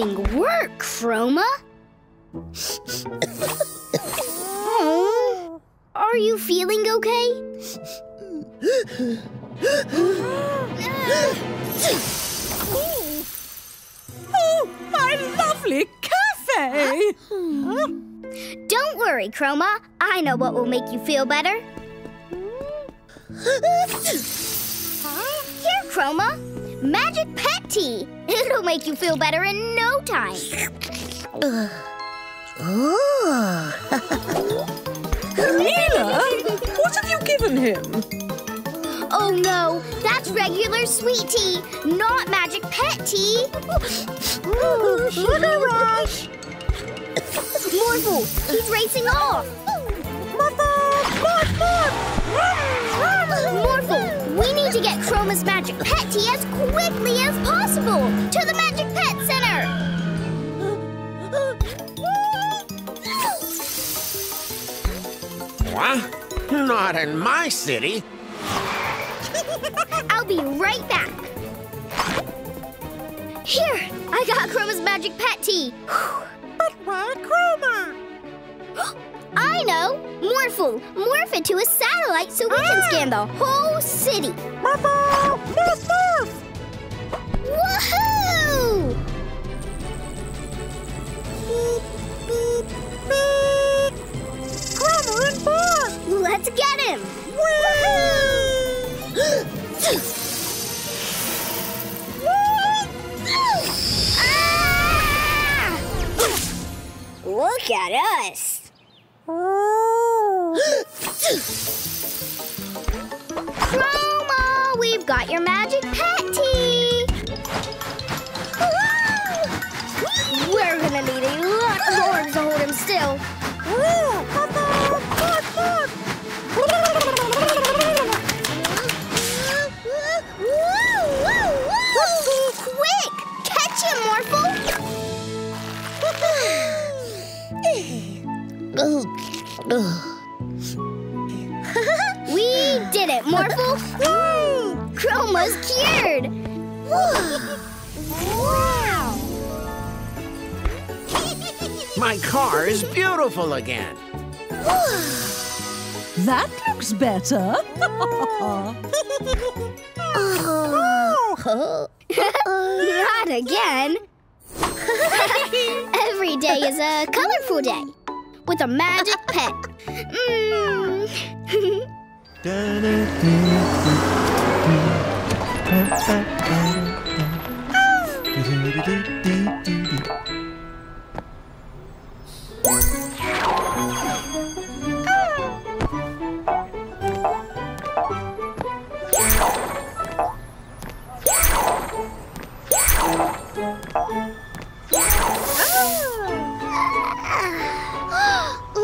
Amazing work, Chroma! oh, are you feeling okay? oh, my lovely cafe! Don't worry, Chroma. I know what will make you feel better. Here, Chroma. Magic Pet Tea. It'll make you feel better in no time. Mila, what have you given him? Oh no, that's regular sweet tea, not magic pet tea. Sugar rush! Morphle, he's racing off. Morphle, we need to get Chroma's magic pet tea as quickly as possible to the Magic Pet Center. What? Not in my city. I'll be right back. Here, I got Chroma's magic pet tea. But why Chroma? I know! Morphle, morph into a satellite so we can scan the whole city. Morph, morph, morph! Woohoo! Beep, beep, beep! Chroma and Morph! Let's get him! Ah! Look at us! Chroma, we've got your magic pet tea! We're gonna need a lot of horns to hold him still. Quick! Catch him, Morphle! we did it, Morphle! Chroma's cured! wow! My car is beautiful again. That looks better. Not again! Every day is a colorful day with a magic pet. Mm.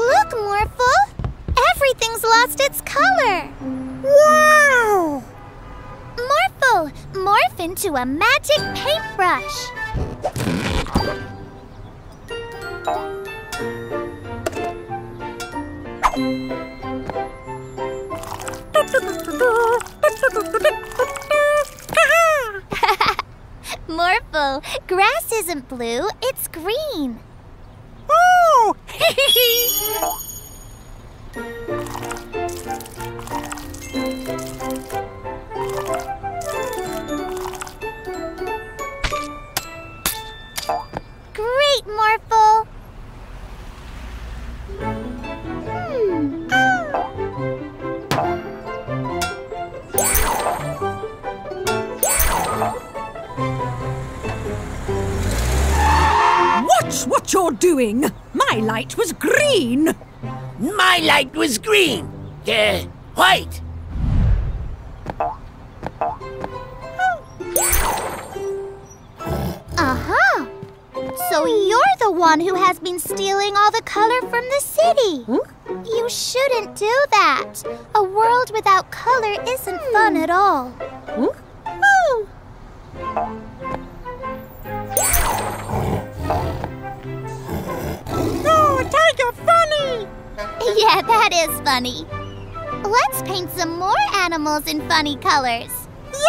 Look, Morphle! Everything's lost its color! wow! Morphle, morph into a magic paintbrush! Morphle, grass isn't blue, it's green. Great, Morphle! Watch what you're doing! My light was green! My light was green. Uh, white. animals in funny colors. Yay!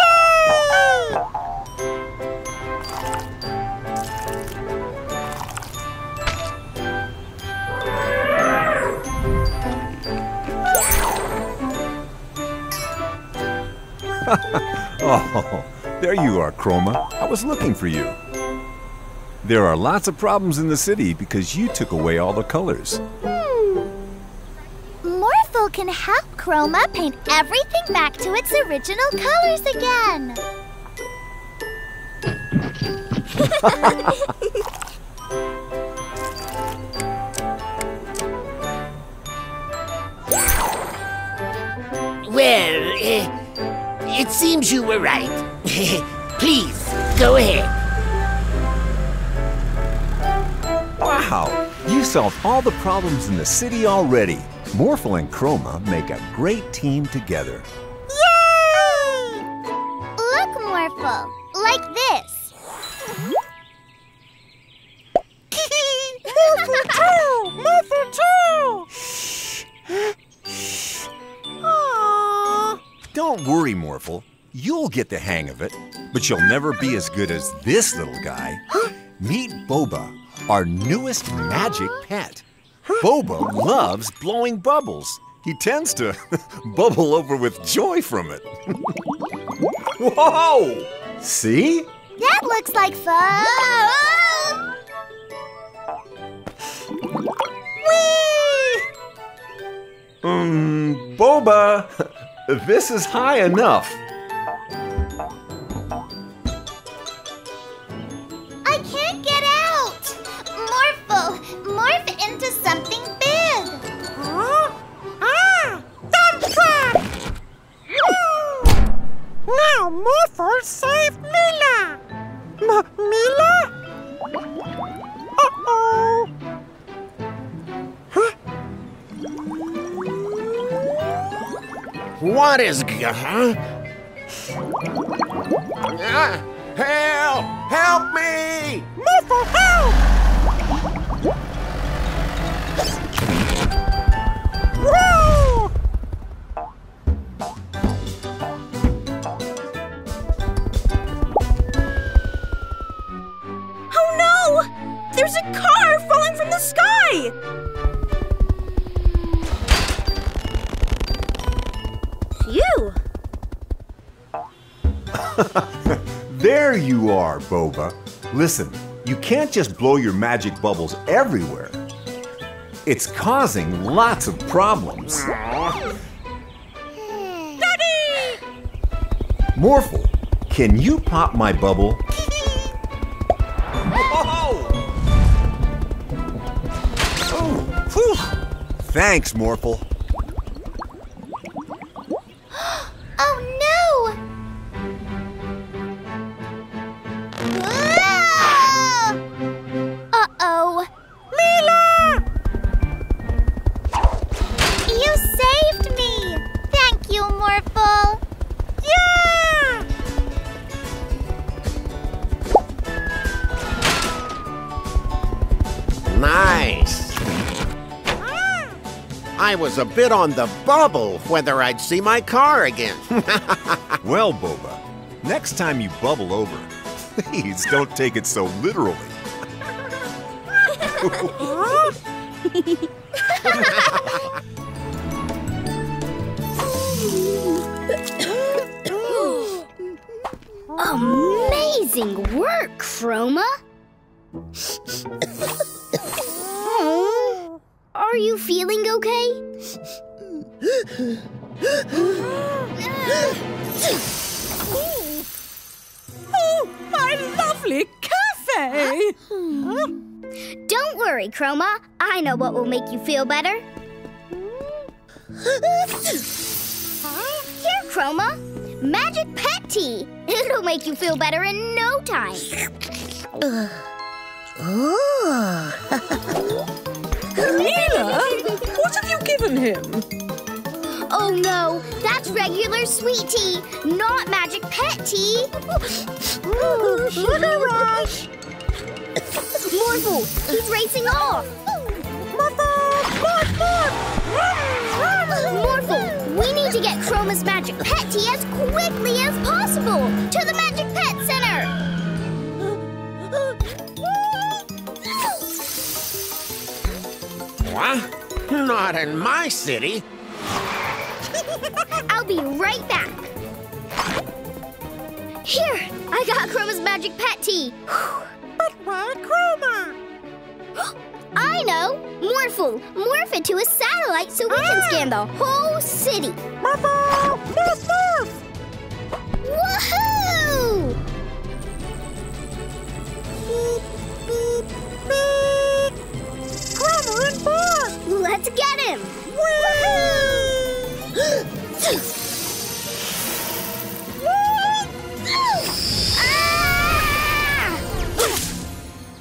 oh, there you are, Chroma. I was looking for you. There are lots of problems in the city because you took away all the colors. Hmm. Morphle can help Chroma paint everything back to its original colors again. Well, uh, it seems you were right. Please, go ahead. Wow, you solved all the problems in the city already. Morphle and Chroma make a great team together. Yay! Look, Morphle, like this. Morphle too! Morphle too! Aww. Don't worry, Morphle. You'll get the hang of it, but you'll never be as good as this little guy. Meet Boba, our newest magic pet. Boba loves blowing bubbles. He tends to bubble over with joy from it. Whoa! See? That looks like fun. Whee! Um, Boba, this is high enough. I can't get. Morphle, morph into something big. Huh? Ah! Dump truck! now Morphle save Mila. M Mila? Uh-oh. Huh? What is. Huh? Ah, help! Help me! Morphle, help! There you are, Boba. Listen, you can't just blow your magic bubbles everywhere. It's causing lots of problems. Daddy! Morphle, can you pop my bubble? Oh. Thanks, Morphle. Was a bit on the bubble whether I'd see my car again. Well, Boba, next time you bubble over, please don't take it so literally. What will make you feel better. Here, Chroma. Magic pet tea. It'll make you feel better in no time. Oh, Mila, what have you given him? Oh no, that's regular sweet tea, not magic pet tea. Sugar rush. Morphle, he's racing off. To magic pet tea as quickly as possible to the Magic Pet Center. what? Not in my city. I'll be right back. Here, I got Chroma's magic pet tea. But why Chroma? I know! Morphle, morph into a satellite so we can scan the whole city. Morphle! Morph, morph! Woohoo! Beep, beep, beep! Chroma and Morph! Let's get him! Ah!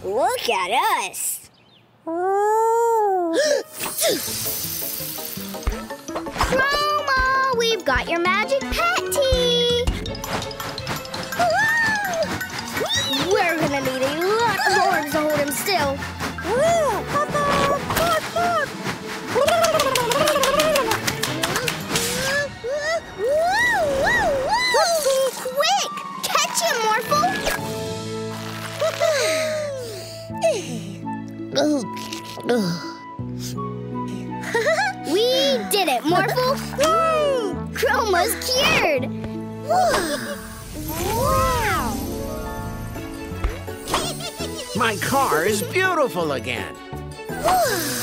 Look at us! Chroma, we've got your magic pet tea! We're gonna need a lot of arms to hold him still. Quick! Is beautiful again.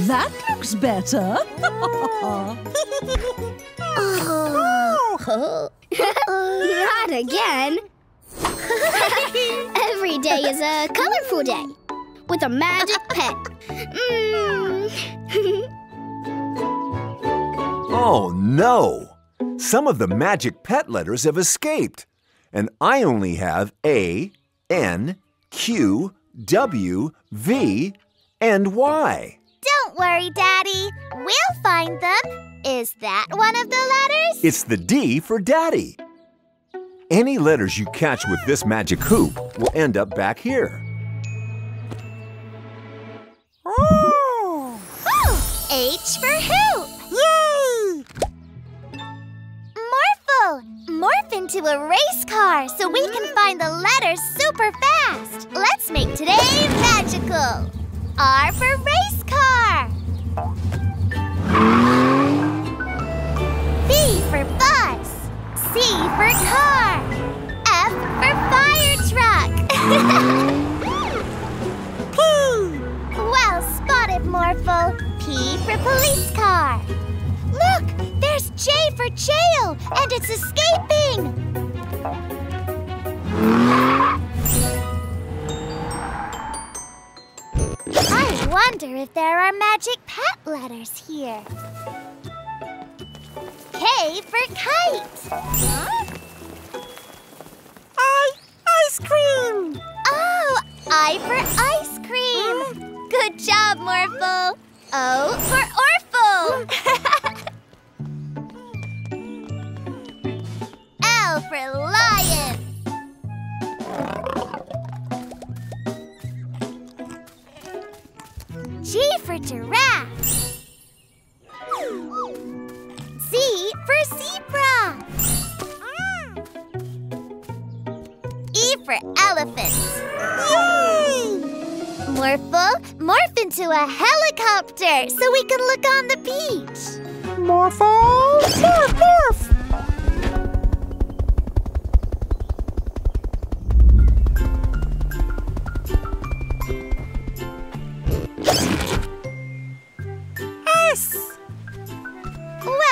That looks better. Not again! Every day is a colorful day with a magic pet. Mm. Oh no! Some of the magic pet letters have escaped, and I only have A, N, Q, W, V, and Y. Don't worry, Daddy. We'll find them. Is that one of the letters? It's the D for Daddy. Any letters you catch with this magic hoop will end up back here. Oh! Oh, H for hoop. Morph into a race car so we can find the letters super fast. Let's make today magical. R for race car. B for bus. C for car. F for fire truck. Well spotted, Morphle. P for police car. Look, there's J for jail, and it's escaping. I wonder if there are magic pet letters here. K for kite. I ice cream! Oh, I for ice cream. Good job, Morphle. O oh, for Orphle. L for lion. G for giraffe. Z for zebra. E for elephant. Yay! Morphle, morph into a helicopter so we can look on the beach. Morphle! Morph, morph!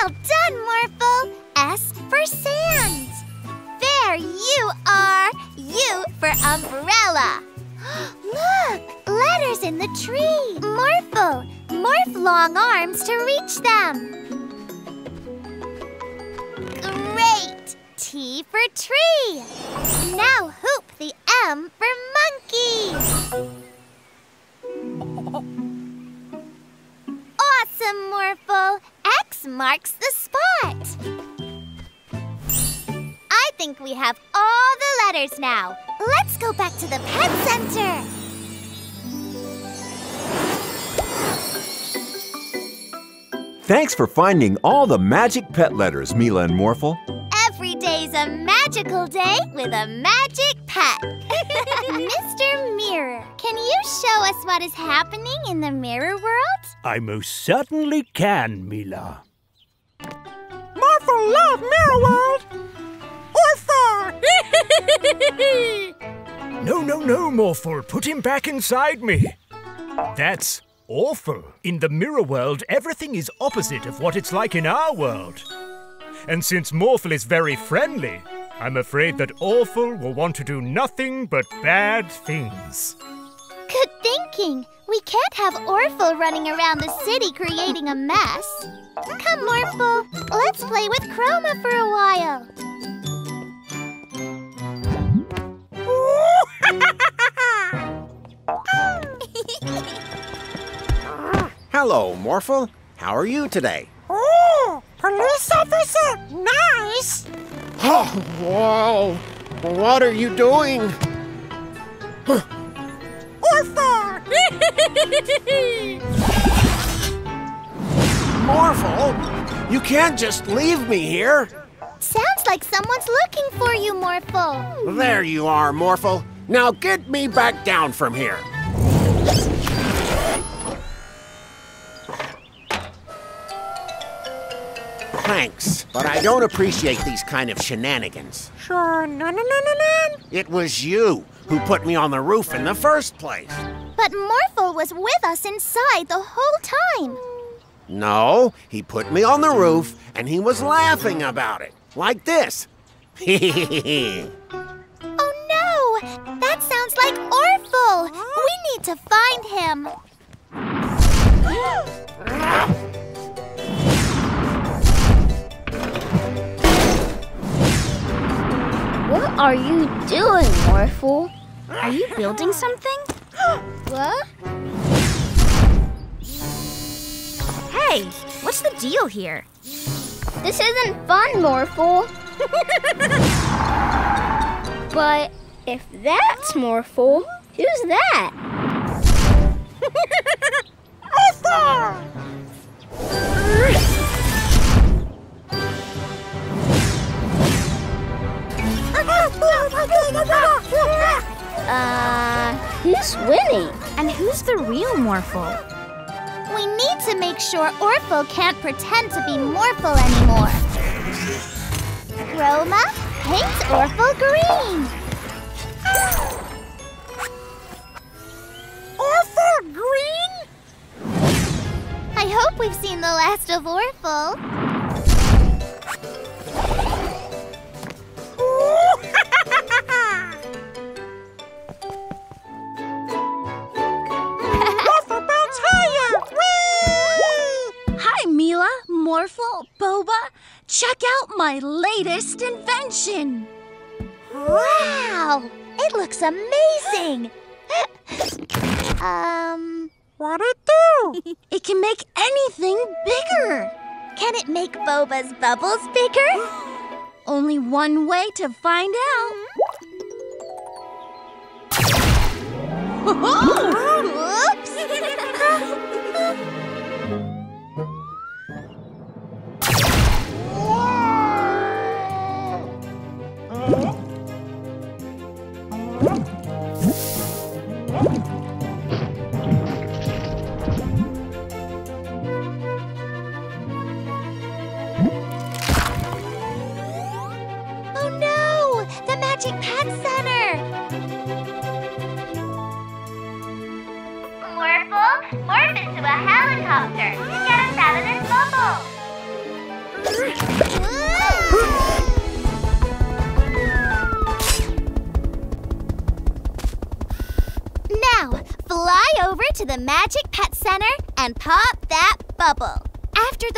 Well done, Morphle. S for sand. There you are. U for umbrella. Look, letters in the tree. Morphle, morph long arms to reach them. Great. T for tree. Now hoop the M for monkey. Awesome, Morphle. X marks the spot. I think we have all the letters now. Let's go back to the pet center. Thanks for finding all the magic pet letters, Mila and Morphle. Every day's a magical day with a magic pet. Mr. Mirror, can you show us what is happening in the mirror world? I most certainly can, Mila. Morphle love Mirror World! Orphle! No, no, no, Morphle. Put him back inside me. That's awful. In the mirror world, everything is opposite of what it's like in our world. And since Morphle is very friendly, I'm afraid that Orphle will want to do nothing but bad things. Good thinking. We can't have Orphle running around the city creating a mess. Come, Morphle. Let's play with Chroma for a while. Hello, Morphle. How are you today? Oh, police officer, nice. Oh, whoa! What are you doing? Orphle. Morphle, you can't just leave me here. Sounds like someone's looking for you, Morphle. There you are, Morphle. Now get me back down from here. Thanks, but I don't appreciate these kind of shenanigans. Sure, no, no, no, no, no. It was you who put me on the roof in the first place. But Morphle was with us inside the whole time. No, he put me on the roof and he was laughing about it. Like this. Oh no! That sounds like Orphle! We need to find him. What are you doing, Morphle? Are you building something? what? Hey, what's the deal here? This isn't fun, Morphle. but if that's Morphle, who's that? Uh, who's winning? And who's the real Morphle? We need to make sure Orphle can't pretend to be Morphle anymore. Roma, paint Orphle green. Orphle green? I hope we've seen the last of Orphle. Hi, Mila, Morphle, Boba. Check out my latest invention. Wow! It looks amazing! um, What it do? It can make anything bigger. can it make Boba's bubbles bigger? Only one way to find out. Oh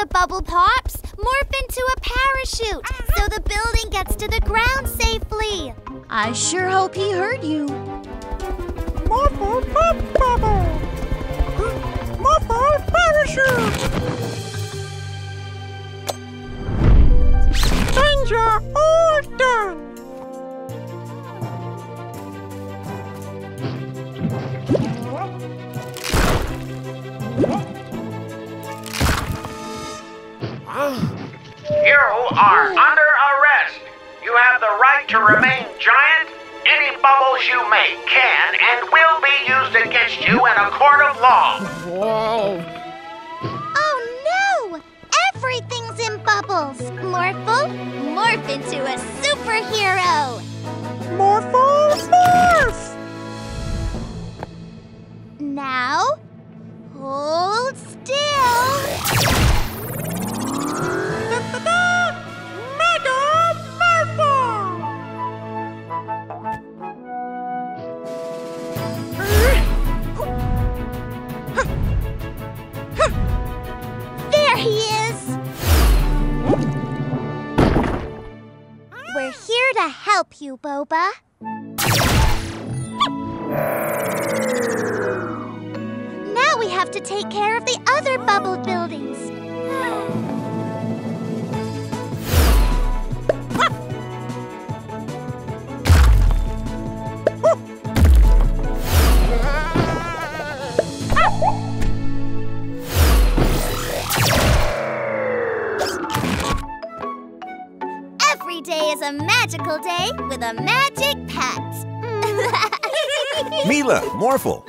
the bubble pops, morph into a parachute so the building gets to the ground safely. I sure hope he heard you. Morphle pop bubble. Morphle parachute. Danger court of law. Whoa! Oh no! Everything's in bubbles! Morphle, morph into a superhero! Morphle, morph! Now, hold still. Here to help you, Boba. Now we have to take care of the other bubbled buildings. A magical day with a magic pet. Mila, Morphle.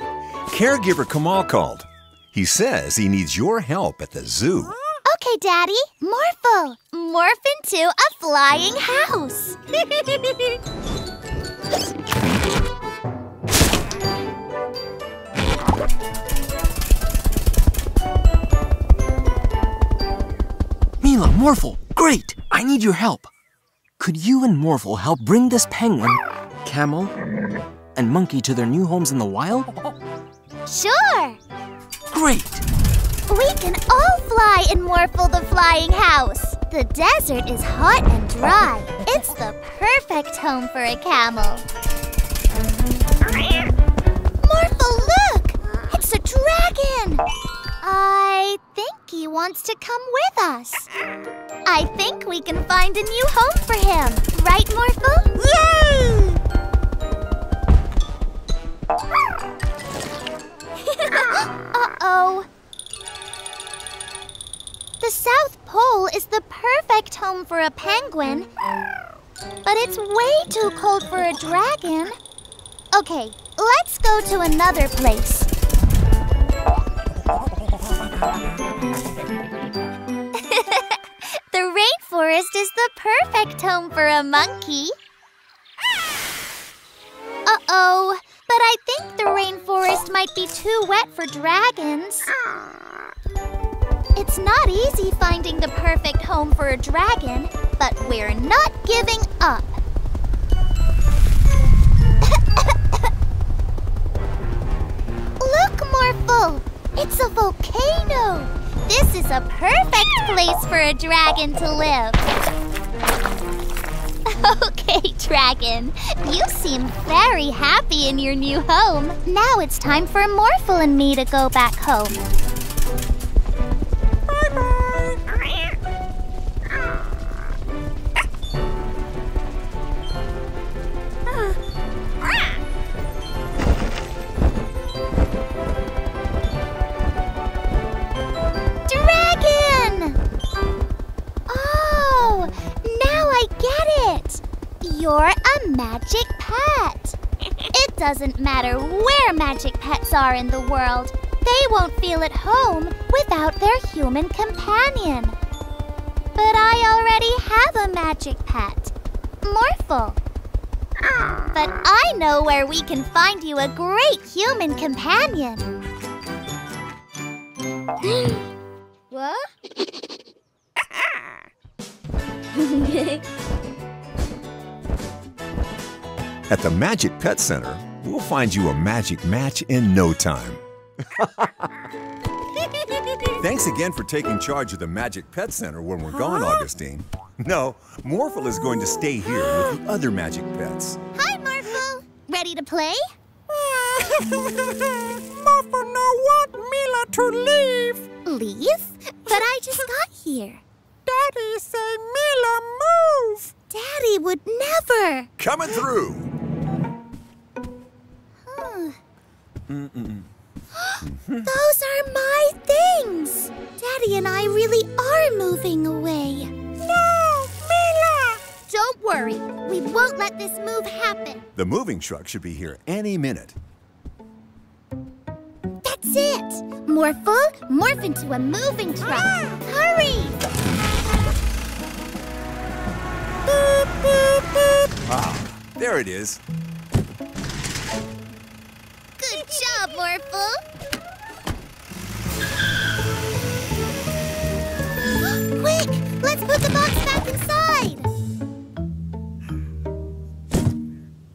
Caregiver Kamal called. He says he needs your help at the zoo. okay, Daddy. Morphle. Morph into a flying house. Mila, Morphle, great! I need your help. Could you and Morphle help bring this penguin, camel, and monkey to their new homes in the wild? Sure. Great! We can all fly in Morphle the Flying House. The desert is hot and dry. It's the perfect home for a camel. Morphle, look! It's a dragon! I think he wants to come with us. I think we can find a new home for him. Right, Morphle? Yay! Uh-oh. The South Pole is the perfect home for a penguin. But it's way too cold for a dragon. Okay, let's go to another place. The rainforest is the perfect home for a monkey. Uh-oh, but I think the rainforest might be too wet for dragons. It's not easy finding the perfect home for a dragon, but we're not giving up. Look, Morphle! It's a volcano! This is a perfect place for a dragon to live. Okay, Dragon. You seem very happy in your new home. Now it's time for Morphle and me to go back home. You're a magic pet. It doesn't matter where magic pets are in the world, they won't feel at home without their human companion. But I already have a magic pet, Morphle. But I know where we can find you a great human companion. what? At the Magic Pet Center, we'll find you a magic match in no time. Thanks again for taking charge of the Magic Pet Center when we're gone, Augustine. No, Morphle is going to stay here with the other magic pets. Hi, Morphle. Ready to play? Morphle no want Mila to leave. Leave? But I just got here. Daddy say Mila move. Daddy would never. Coming through! Those are my things. Daddy and I really are moving away. No, Mila. Don't worry. We won't let this move happen. The moving truck should be here any minute. That's it. Morphle, morph into a moving truck. Hurry! Ah, There it is. Good job, Morphle. Quick! Let's put the box back inside!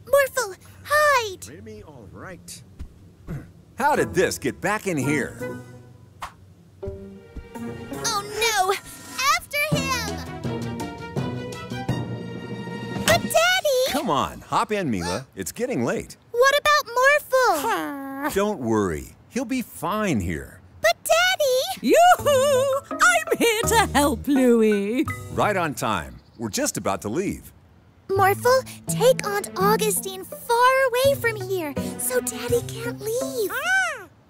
Morphle, hide! Maybe all right. How did this get back in here? Oh no! After him! But Daddy! Come on, hop in, Mila. It's getting late. What about Morphle? Don't worry. He'll be fine here. But Daddy! Yoo-hoo! I'm here to help, Louie. Right on time. We're just about to leave. Morphle, take Aunt Augustine far away from here so Daddy can't leave.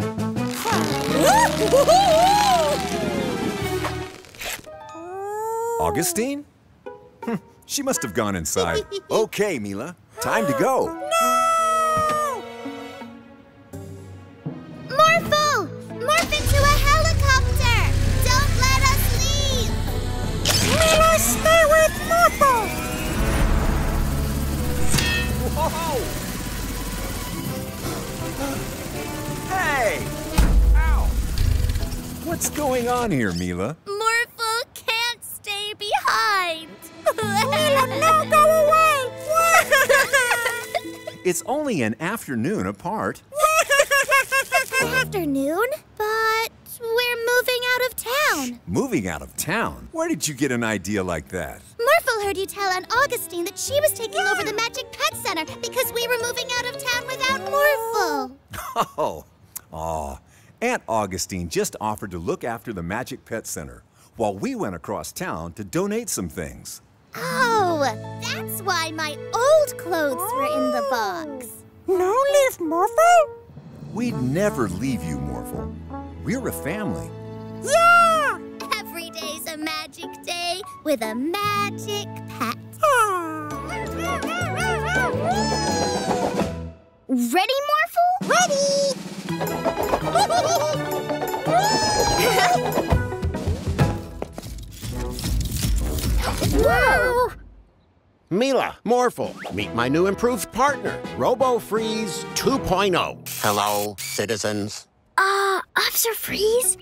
Augustine? Hmm, she must have gone inside. okay, Mila. Time to go. Morphle! What's going on here, Mila? Morphle can't stay behind. Mila, no, go away! It's only an afternoon apart. An afternoon, but we're moving out of town. Moving out of town? Where did you get an idea like that? Morphle heard you tell Aunt Augustine that she was taking over the Magic Pet Center because we were moving out of town without Morphle. Oh, aw. Aunt Augustine just offered to look after the Magic Pet Center while we went across town to donate some things. Oh, that's why my old clothes were in the box. No leave, Morphle? We'd never leave you, Morphle. We're a family. Yeah! Every day's a magic day with a magic pet. Ready, Morphle? Whoa! Mila, Morphle, meet my new improved partner, Robo Freeze 2.0. Hello, citizens. Uh, Officer Freeze?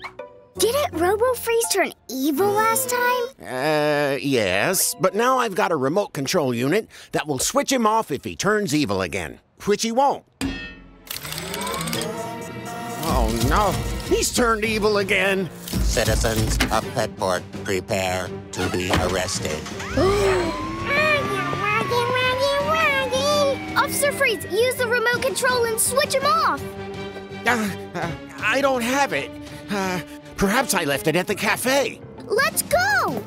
Didn't Robo Freeze turn evil last time? Uh, yes, but now I've got a remote control unit that will switch him off if he turns evil again, which he won't. Oh no, he's turned evil again. Citizens of Petport, prepare to be arrested. Officer Freeze, use the remote control and switch him off. Uh, uh, I don't have it. Uh, perhaps I left it at the cafe. Let's go!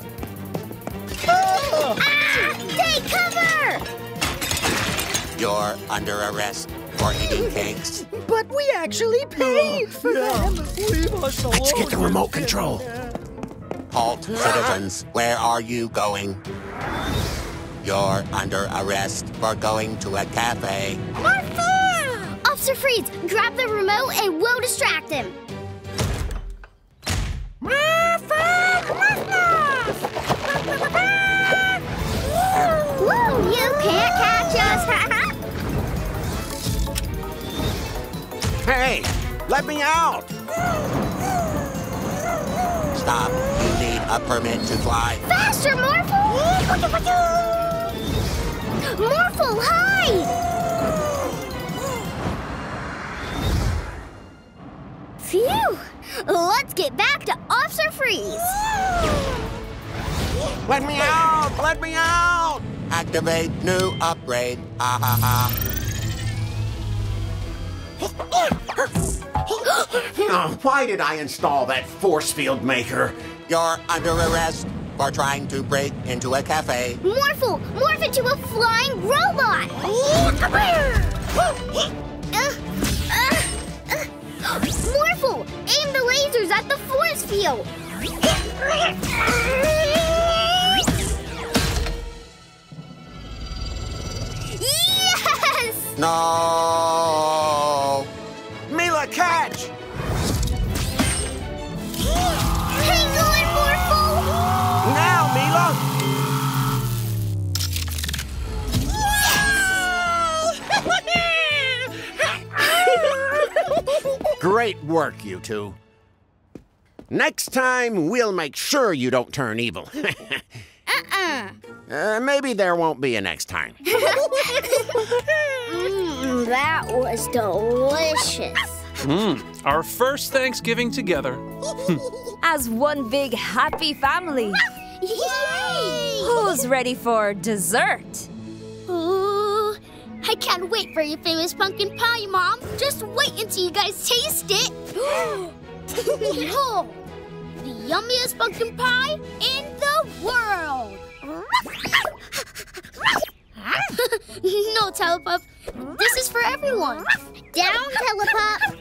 Ah! Take cover! You're under arrest for eating cakes. But we actually paid for them. Leave us alone. Let's get the remote control. Halt, citizens. Where are you going? You're under arrest for going to a cafe. Officer Freeze, grab the remote and we'll distract him. Woo, you can't catch us! Hey, let me out. Stop. You need a permit to fly. Faster, Morphle! Morphle, hide! Phew! Let's get back to Officer Freeze! Let me out. Let me out. Activate new upgrade. Ah ha ha. Oh, why did I install that force field maker? You're under arrest for trying to break into a cafe. Morphle, morph into a flying robot! Come! Uh, uh, uh. Morphle, aim the lasers at the force field! Yes! No. Great work, you two. Next time, we'll make sure you don't turn evil. Uh-uh. uh, maybe there won't be a next time. Mm, that was delicious. Mmm, our first Thanksgiving together. As one big happy family. Yay! Who's ready for dessert? Ooh, I can't wait for your famous pumpkin pie, Mom. Just wait until you guys taste it. the yummiest pumpkin pie in the world. no, Telepup. This is for everyone. Down, Telepup.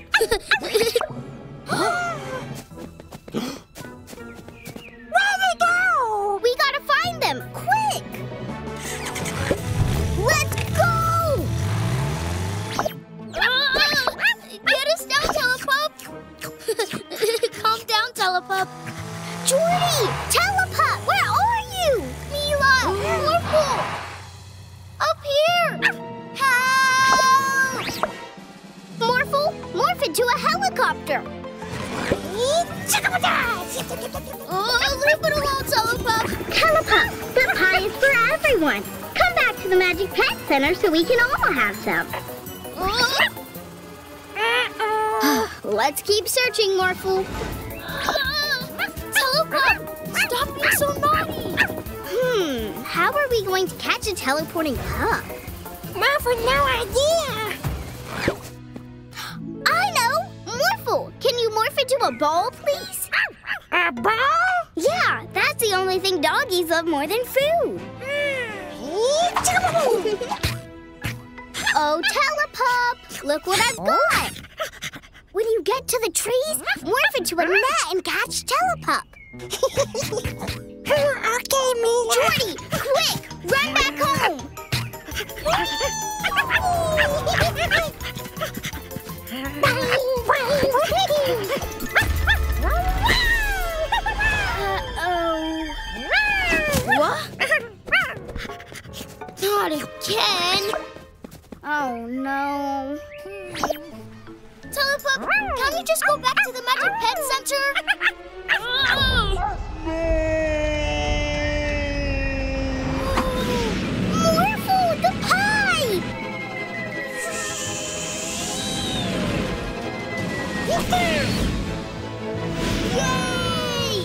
Where they go? We gotta find them, quick! Let's Telepup. Jordy! Telepup! Where are you? Mila! Morphle! Up here! Help! Morphle, morph into a helicopter! Oh, leave it alone, Telepup! Telepup, the pie is for everyone. Come back to the Magic Pet Center so we can all have some. Let's keep searching, Morphle. Telepup, stop being so naughty. Hmm, how are we going to catch a teleporting pup? Morphle, no idea. I know! Morphle! Can you morph into a ball, please? A ball? Yeah, that's the only thing doggies love more than food. oh, Telepup! Look what I've got! When you get to the trees, morph into a net and catch Telepup. okay, Mila. Jordy, quick! Run back home! Uh-oh. What? Not again! Oh, no. Telepup, can we just go back to the Magic Pet Center? Morphle, the pie! Yay!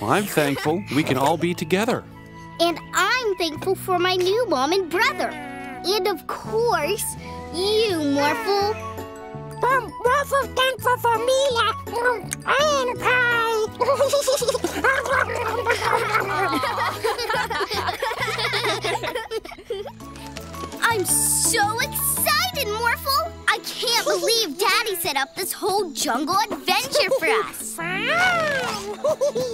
Well, I'm thankful we can all be together. And I'm thankful for my new mom and brother. And of course, you, Morphle. I'm Morphle thankful for Mila and Pie. I'm so excited, Morphle! I can't believe Daddy set up this whole jungle adventure for us.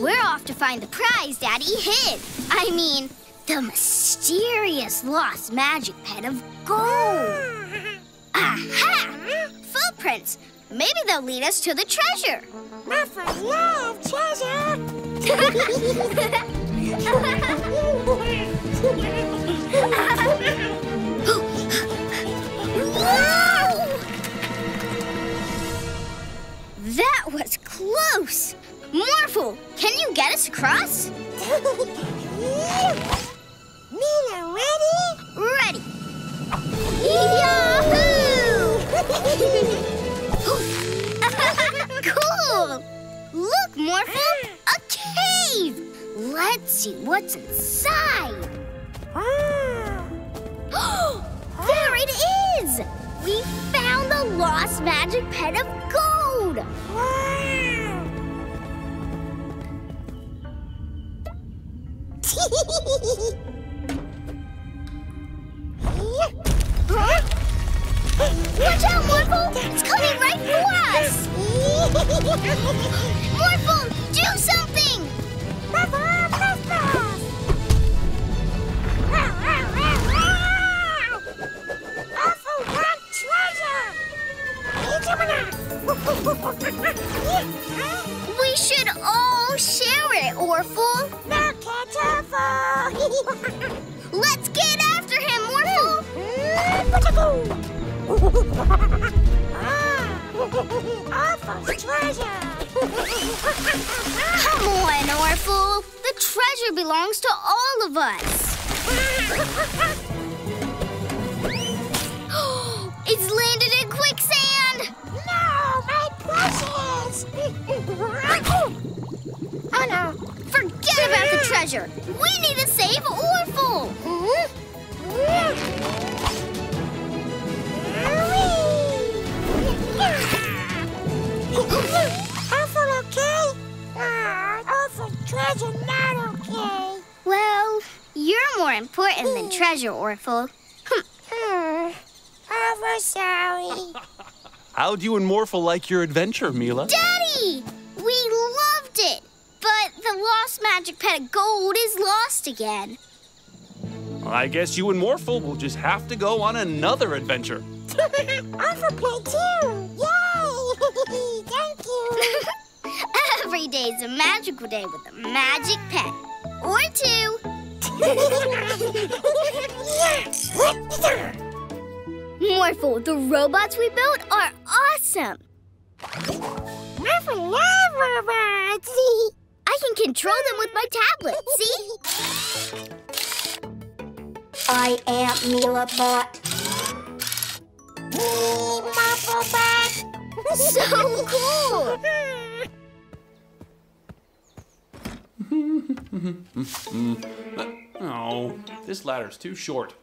We're off to find the prize Daddy hid. I mean, the mysterious lost magic pet of gold. Aha! Footprints. Maybe they'll lead us to the treasure. Morphle love treasure. That was close! Morphle, can you get us across? Mila, ready? Ready! Yahoo! Look, Morphle! A cave! Let's see what's inside. Ah. there it is! We found the lost magic pet of gold! Wow! huh? Watch out, Morphle! It's coming right for us! Morphle, do something! Awful rock treasure! we should all share it, Orphle. Now catch Orphle. Uh, Let's get after him, Ah! Ah, Orphle's treasure! Come on, Orphle. The treasure belongs to all of us. it's landed in quicksand! No, my precious! oh no. Forget about the treasure. We need to save Orphle. Orphle okay? Ah, Orphle treasure not okay. Well, you're more important than treasure, Orphle. Hmm. Orphle sorry. How'd you and Morphle like your adventure, Mila? Daddy! We loved it! But the lost magic pet of gold is lost again. I guess you and Morphle will just have to go on another adventure. Orphle play too. Yay! Thank you. Every day's a magical day with a magic pet. Or two. Morphle, the robots we built are awesome. Orphle love robots. I can control them with my tablet, see? I am Mila So cool! oh, this ladder's too short.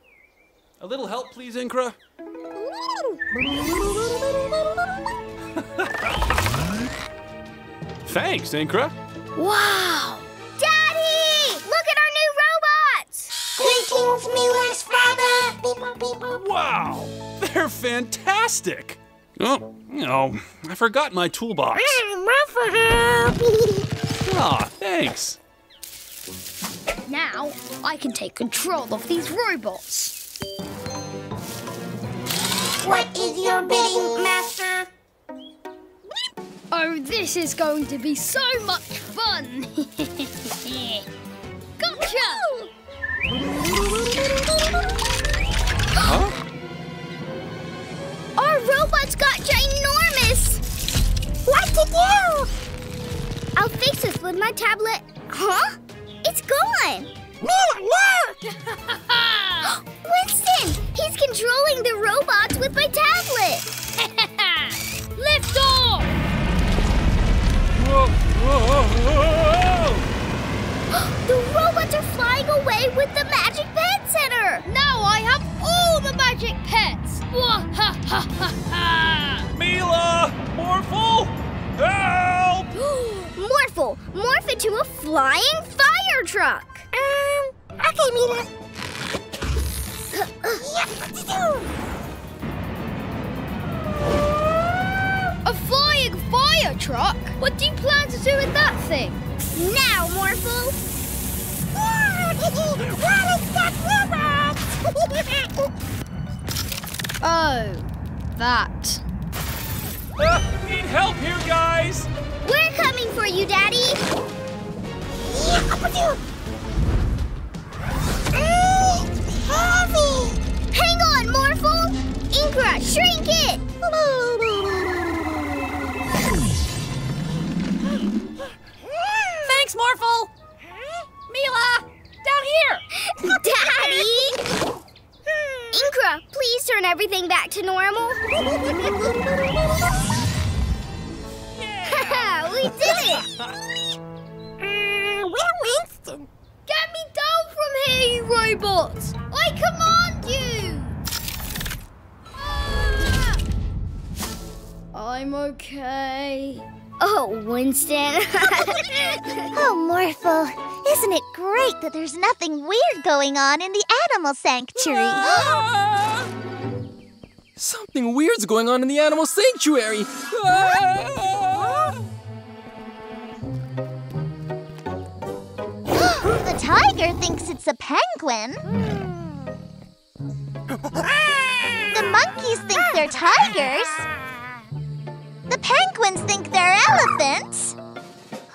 A little help, please, Inkra? Thanks, Inkra. Wow! Daddy! Look at our new robots! Greetings, Mila's father. Beep, beep, beep. Wow, they're fantastic. Oh, no, I forgot my toolbox. Help. Ah, thanks. Now I can take control of these robots. What is your bidding, Master? Oh, this is going to be so much fun! fix this with my tablet. Huh? It's gone! Mila, look! Winston! He's controlling the robots with my tablet! Lift off! Whoa, whoa, whoa, The robots are flying away with the Magic Pet Center! Now I have all the magic pets! whoa. Mila! Morphle! Help! Morphle, morph into a flying fire truck! Um, okay, Mila. yeah, what to do? A flying fire truck? What do you plan to do with that thing? Now, Morphle! Oh, that. Ah, need help here, guys! We're coming for you, Daddy! Yeah, up with you. Heavy! Hang on, Morphle! Inkra, shrink it! Thanks, Morphle. Mila, down here. Daddy! Inkra, please turn everything back to normal. we did it! Uh, where Winston? Get me down from here, you robots! I command you! Ah! I'm okay. Oh, Winston. Oh, Morphle, isn't it great that there's nothing weird going on in the animal sanctuary? Something weird's going on in the animal sanctuary. the tiger thinks it's a penguin. Hmm. The monkeys think they're tigers. The penguins think they're elephants.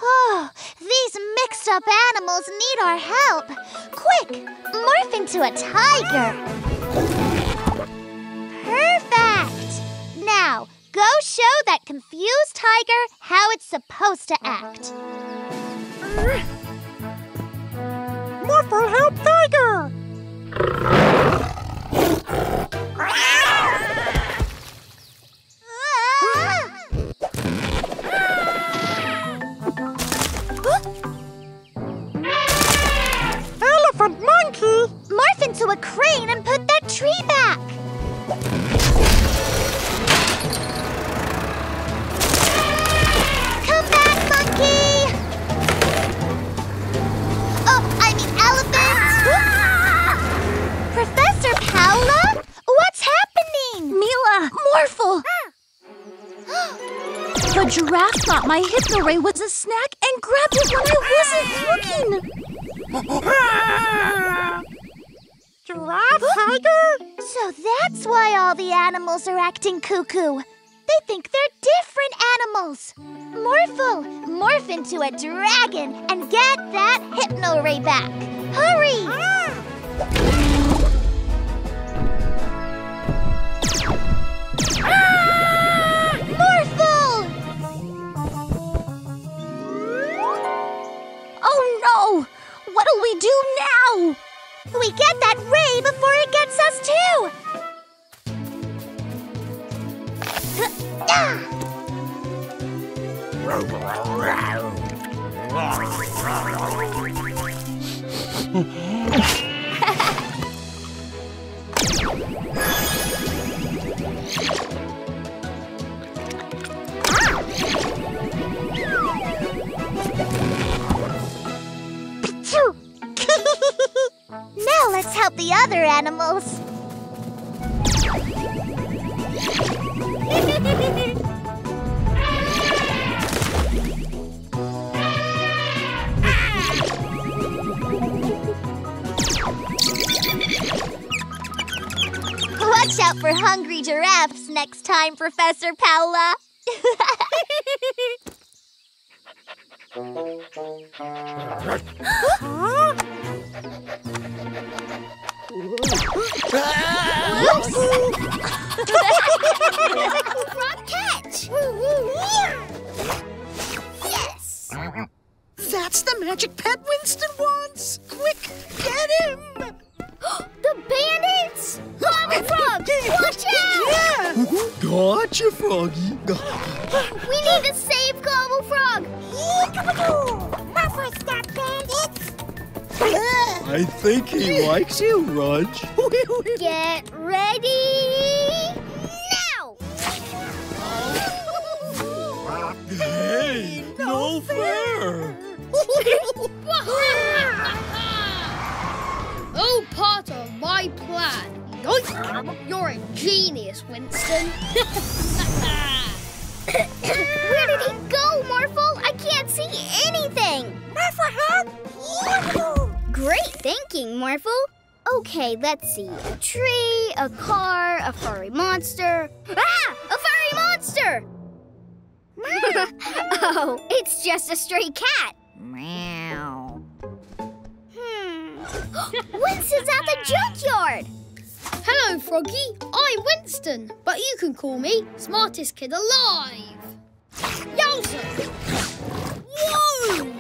Oh, these mixed up animals need our help. Quick, morph into a tiger. Perfect. Now, go show that confused tiger how it's supposed to act. Morphle, help Tiger! Ah! Into a crane and put that tree back. Come back, monkey! Oh, I mean elephant! Ah! Professor Paula? What's happening? Mila, Morphle! the giraffe thought my hypno ray was a snack and grabbed it when I wasn't looking. Ah! Giraffe tiger? So that's why all the animals are acting cuckoo. They think they're different animals. Morphle, morph into a dragon and get that hypno ray back. Hurry! Ah! Morphle! Oh no! What'll we do now? We get that ray before it gets us too. now let's help the other animals. Watch out for hungry giraffes next time, Professor Yes! That's the magic pet Winston wants! Quick, get him! the bandits! I'm frog! Watch out! Yeah! Gotcha, Froggy. We need to save Gobble Frog! Morphle stop bandits! I think he likes you, Rudge. Get ready now! Hey, no fair. Oh, part of my plan. Yoink! You're a genius, Winston. Where did he go, Morphle? I can't see anything! Morphle, Great thinking, Morphle. Okay, let's see. A tree, a car, a furry monster. Ah! A furry monster! oh, it's just a stray cat. Meow. Winston's at the junkyard. Hello, Froggy. I'm Winston, but you can call me smartest kid alive. Yowza! Whoa!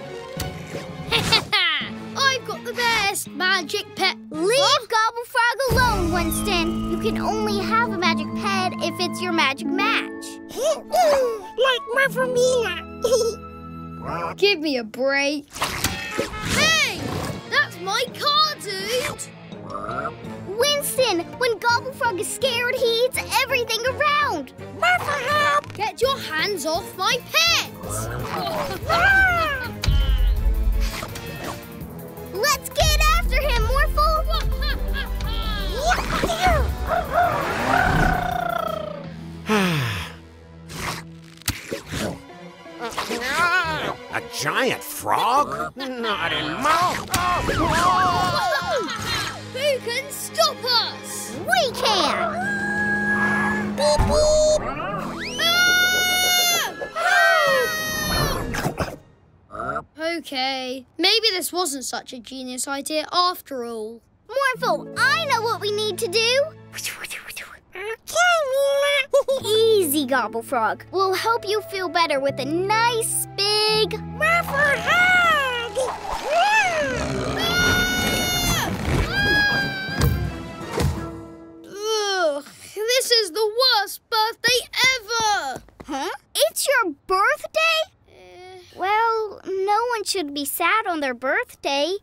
I've got the best magic pet. Leave Gobble Frog alone, Winston. You can only have a magic pet if it's your magic match. like Mavamila. Give me a break. Hey! That's my car, dude! Winston, when Gobble Frog is scared, he eats everything around. Get your hands off my pet! Let's get after him, Morphle! A giant frog? Not in my... Who can stop us? We can! Beep, beep. Ah! Okay, maybe this wasn't such a genius idea after all. Morphle, I know what we need to do. Easy, Gobble Frog. We'll help you feel better with a nice big Morphle hug. Ugh, this is the worst birthday ever! Huh? It's your birthday? Eh. Well, no one should be sad on their birthday.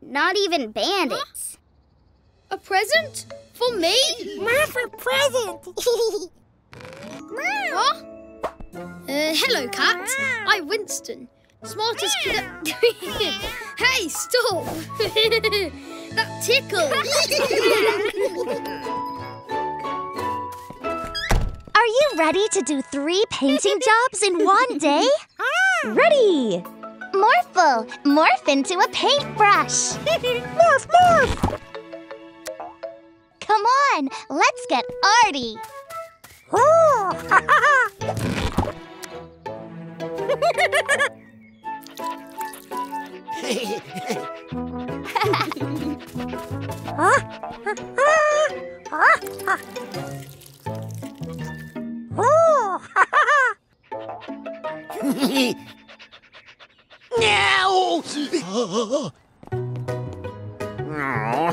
Not even bandits. A present? For me? Morphle present. Huh? Uh, hello, cat. I'm Winston. Smartest kid. hey, stop! that tickles. Are you ready to do three painting jobs in one day? Ready! Morphle, morph into a paintbrush. morph, morph! Come on, let's get arty. ほうお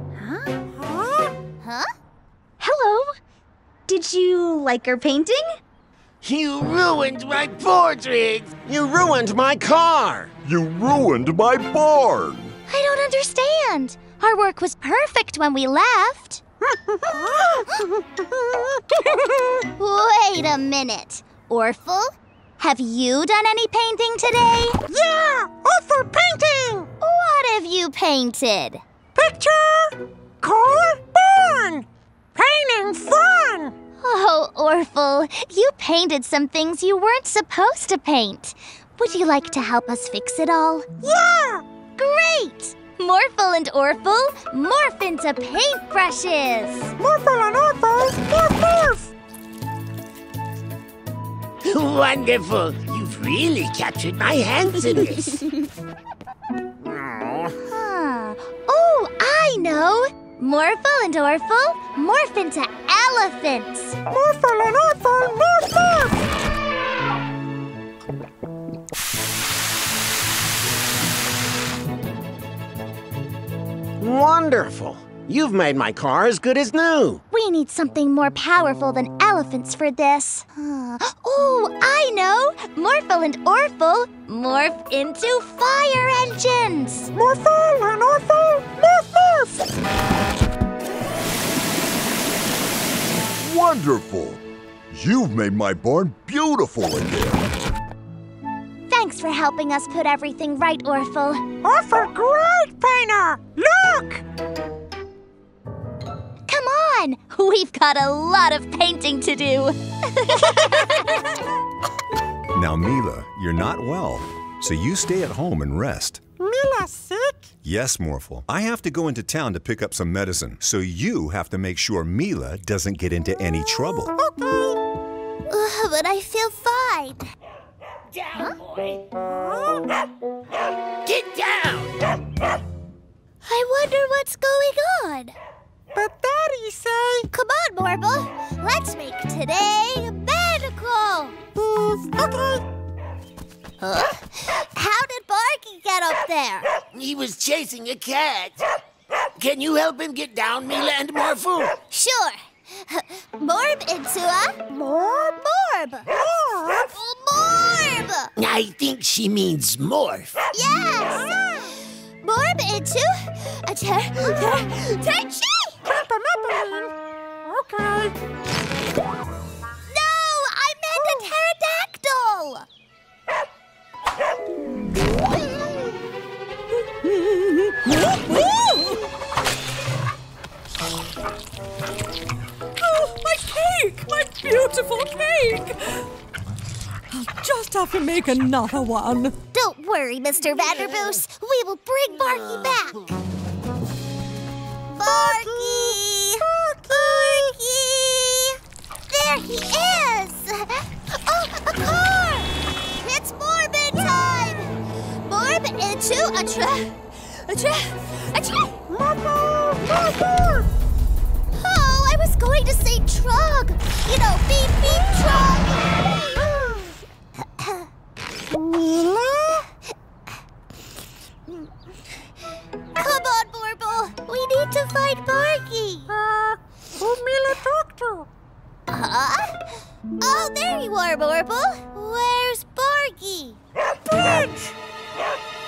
you like our painting? You ruined my portrait! You ruined my car! You ruined my barn! I don't understand. Our work was perfect when we left. Wait a minute. Orphle, have you done any painting today? Yeah! Orphle painting! What have you painted? Picture! Car barn! Painting fun! Oh, Orphle, you painted some things you weren't supposed to paint. Would you like to help us fix it all? Yeah! Great! Morphle and Orphle, morph into paintbrushes! Morphle and Orphle, morph, morph! Wonderful! You've really captured my hands in this. Huh. Ah, oh, I know! Morphle and Orphle, morph into elephants! Morphle and Orphle, morph, morph! Wonderful! You've made my car as good as new. We need something more powerful than elephants for this. Oh, I know! Morphle and Orphle morph into fire engines! Morphle and Orphle, Wonderful! You've made my barn beautiful again. Thanks for helping us put everything right, Orphle. Orphle, great painter! Look! Come on! We've got a lot of painting to do. Now, Mila, you're not well, so you stay at home and rest. Mila sick? Yes, Morphle. I have to go into town to pick up some medicine, so you have to make sure Mila doesn't get into any trouble. Okay. Ugh, but I feel fine. Down, boy. Get down! I wonder what's going on. But Daddy say... Come on, Morphle. Let's make today magical. okay. Huh? How did Barky get up there? He was chasing a cat. Can you help him get down, Mila and Morphle? Sure. Morb into a more morb. Morph? Morb. I think she means morph. Yes. Morb into a ter ter terchi. Okay. No, I meant a pterodactyl. Oh, my cake! My beautiful cake! I'll just have to make another one. Don't worry, Mr. Vanderboos. We will bring Barky back. Barky! Barky! There he is! Oh, a car! A tra... a tra... a tra... Morb, morb, Oh, I was going to say trug. You know, beep, beep, trug. Mila? Come on, Morble. We need to find Barky. Uh, who Mila talk to? Huh? Oh, there you are, Morble. Where's Barky? Bridge!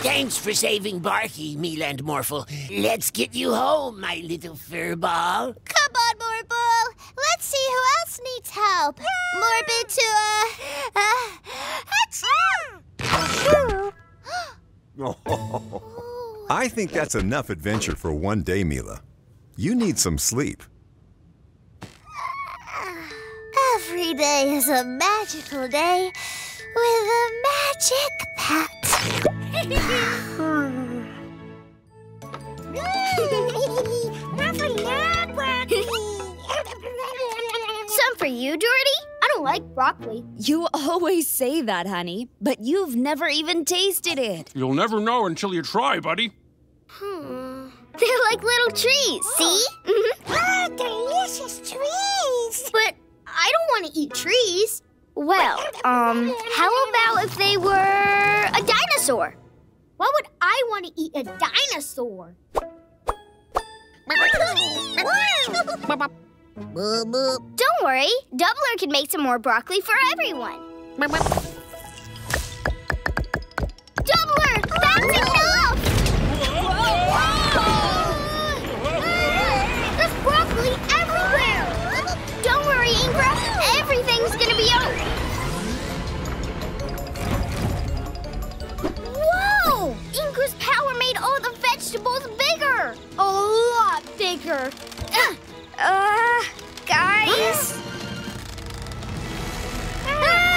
Thanks for saving Barky, Mila and Morphle. Let's get you home, my little fur ball. Come on, Morble. Let's see who else needs help. Morbid to, uh... uh I think that's enough adventure for one day, Mila. You need some sleep. Every day is a magical day with a magic pet. Some for you, Dorothy. I don't like broccoli. You always say that, honey, but you've never even tasted it. You'll never know until you try, buddy. Hmm. They're like little trees, see? Ah, delicious trees! But I don't want to eat trees. Well, um, how about if they were a dinosaur? Why would I want to eat a dinosaur? Don't worry, Doubler can make some more broccoli for everyone. Vegetables bigger! A lot bigger. Uh, uh guys? Ah!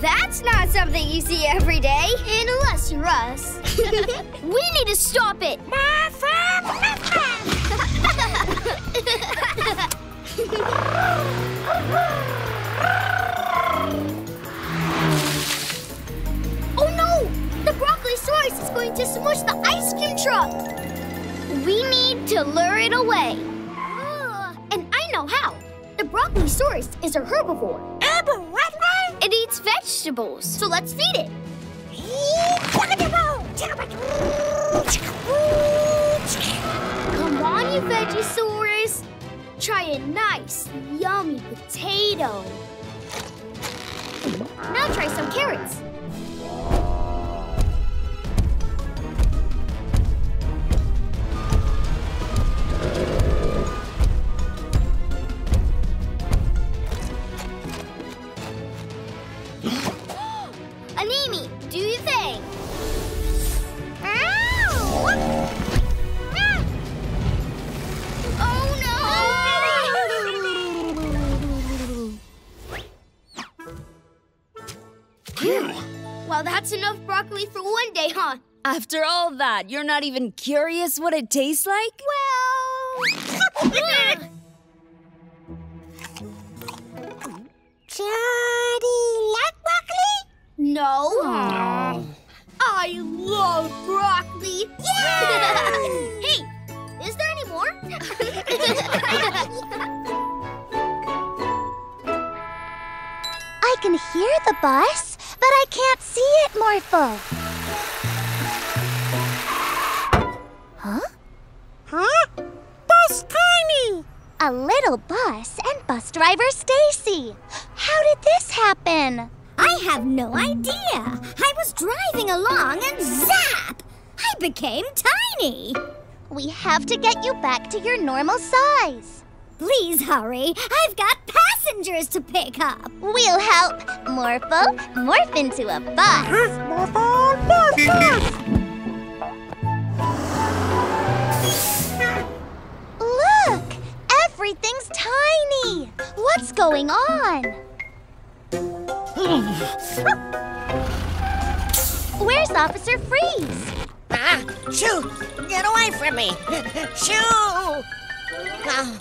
That's not something you see every day. Unless you're us. we need to stop it. oh no! The broccolisaurus is going to smush the ice cream truck. We need to lure it away. And I know how. The broccolisaurus is a herbivore. It eats vegetables, so let's feed it. Come on, you Vegisaurus. Try a nice, yummy potato. Now try some carrots. After all that, you're not even curious what it tastes like? Well... Johnny like broccoli? No. No. I love broccoli. Yeah! hey, is there any more? I can hear the bus, but I can't see it, Morphle. Huh? Huh? Bus Tiny! A little bus and bus driver Stacy. How did this happen? I have no idea. I was driving along and zap! I became tiny. We have to get you back to your normal size. Please hurry. I've got passengers to pick up. We'll help. Morphle, morph into a bus. Morphle, morph, morph! Everything's tiny! What's going on? Where's Officer Freeze? Ah, shoo! Get away from me! shoo! Oh,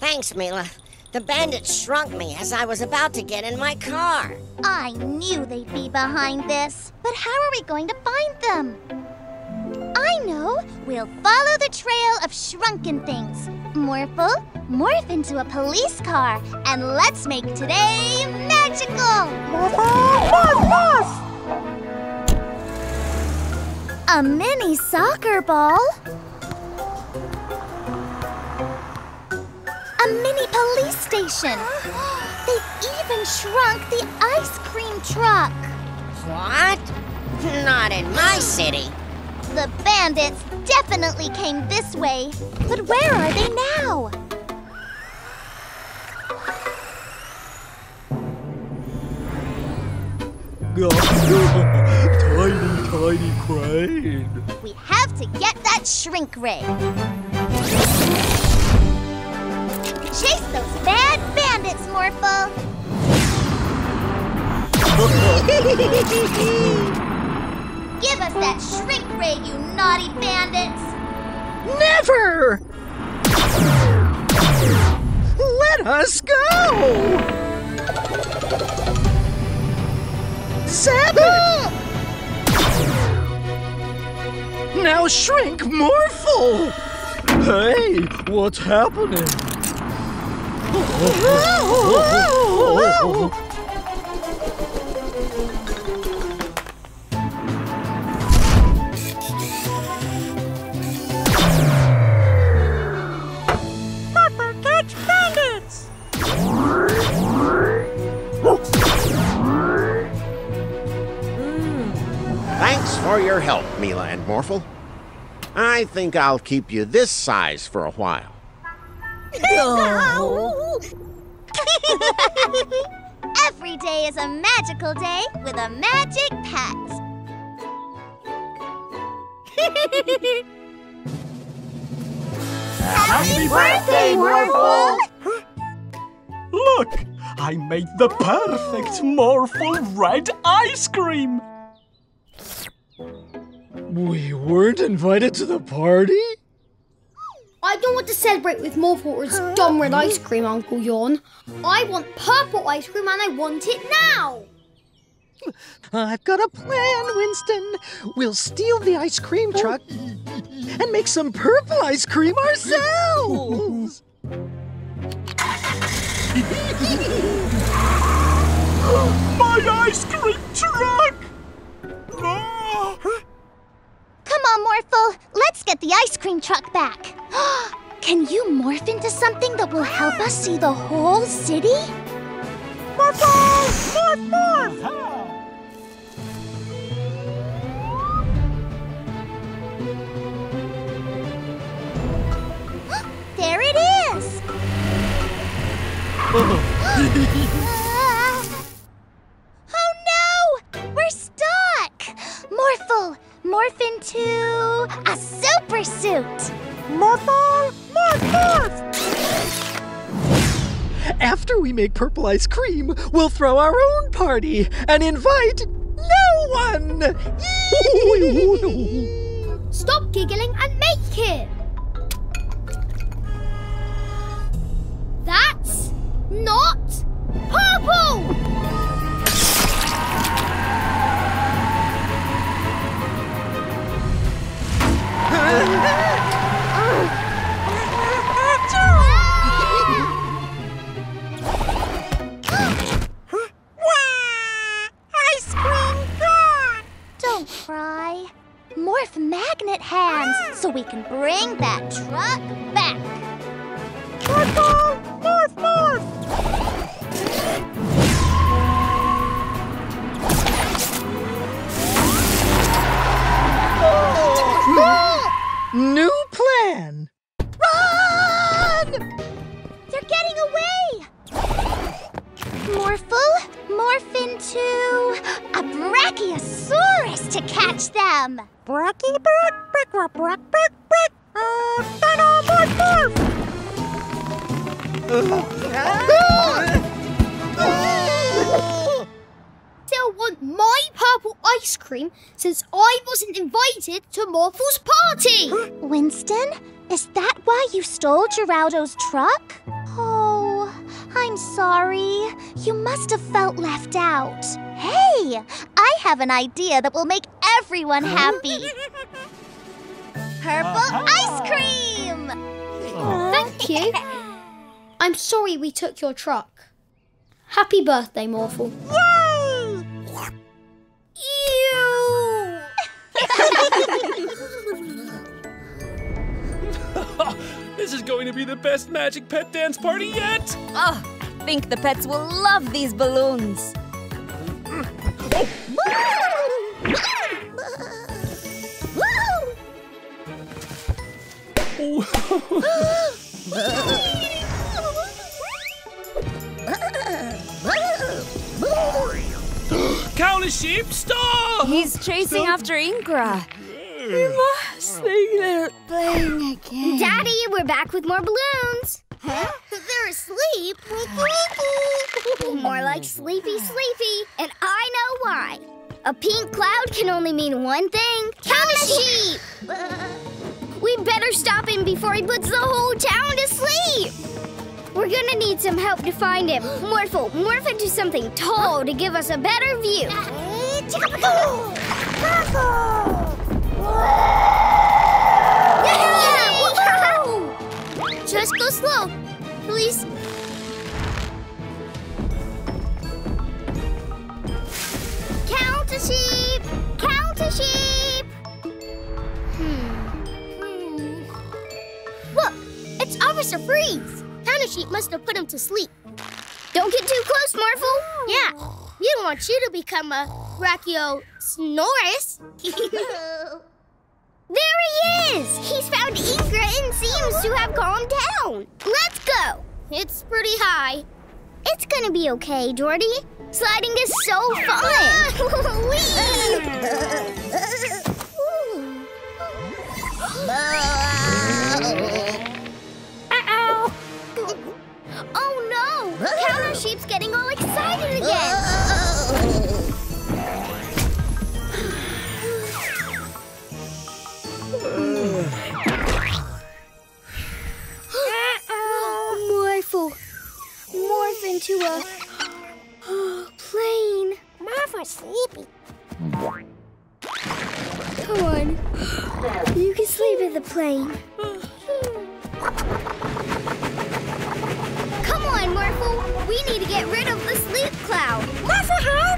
thanks, Mila. The bandits shrunk me as I was about to get in my car. I knew they'd be behind this. But how are we going to find them? I know! We'll follow the trail of shrunken things. Morphle, morph into a police car, and let's make today magical! Morphle, morph! A mini soccer ball? A mini police station! They've even shrunk the ice cream truck! What? Not in my city. The bandits definitely came this way. But where are they now? tiny, tiny crane. We have to get that shrink ray. Chase those bad bandits, Morphle! Give us that shrink ray, you naughty bandits! Never! Let us go! Zap it! now shrink Morphle! Hey, what's happening? for your help, Mila and Morphle. I think I'll keep you this size for a while. Every day is a magical day with a magic pet. Happy birthday, Morphle! Look, I made the perfect Morphle red ice cream. We weren't invited to the party? I don't want to celebrate with more Morphle's dumb red ice cream, Uncle Yawn. I want purple ice cream and I want it now! I've got a plan, Winston. We'll steal the ice cream truck and make some purple ice cream ourselves. My ice cream truck! Come on, Morphle. Let's get the ice cream truck back. Can you morph into something that will help us see the whole city? Morphle! Morph, morph! There it is! Morphle, morph into a super suit! Morphle! Morph, morph! After we make purple ice cream, we'll throw our own party and invite no one! Stop giggling and make it! That's not stole Geraldo's truck? Oh, I'm sorry. You must have felt left out. Hey, I have an idea that will make everyone happy. Purple ice cream! Thank you. I'm sorry we took your truck. Happy birthday, Morphle. Yay! Going to be the best magic pet dance party yet! Oh, I think the pets will love these balloons. Countless sheep, stop! He's chasing after Inkra. We must oh. think they're playing again. Daddy, we're back with more balloons. Huh? They're asleep. more like sleepy, sleepy. And I know why. A pink cloud can only mean one thing. Count a sheep! we better stop him before he puts the whole town to sleep. We're gonna need some help to find him. Morphle, morph into something tall to give us a better view. Yeah! Just go slow, please. Count a sheep! Sheep! Hmm. Look, it's Officer Freeze. Count sheep must have put him to sleep. Don't get too close, Morphle. Yeah, we don't want you to become a Brachiosaurus. There he is! He's found Inkra and seems to have calmed down. Let's go. It's pretty high. It's gonna be okay, Jordy. Sliding is so fun. Uh-oh. Oh no! Counter Sheep's getting all excited again. Morphle. Morph into a plane. Morphle sleepy. Come on. You can sleep in the plane. Come on, Morphle. We need to get rid of the sleep cloud. Morphle, help!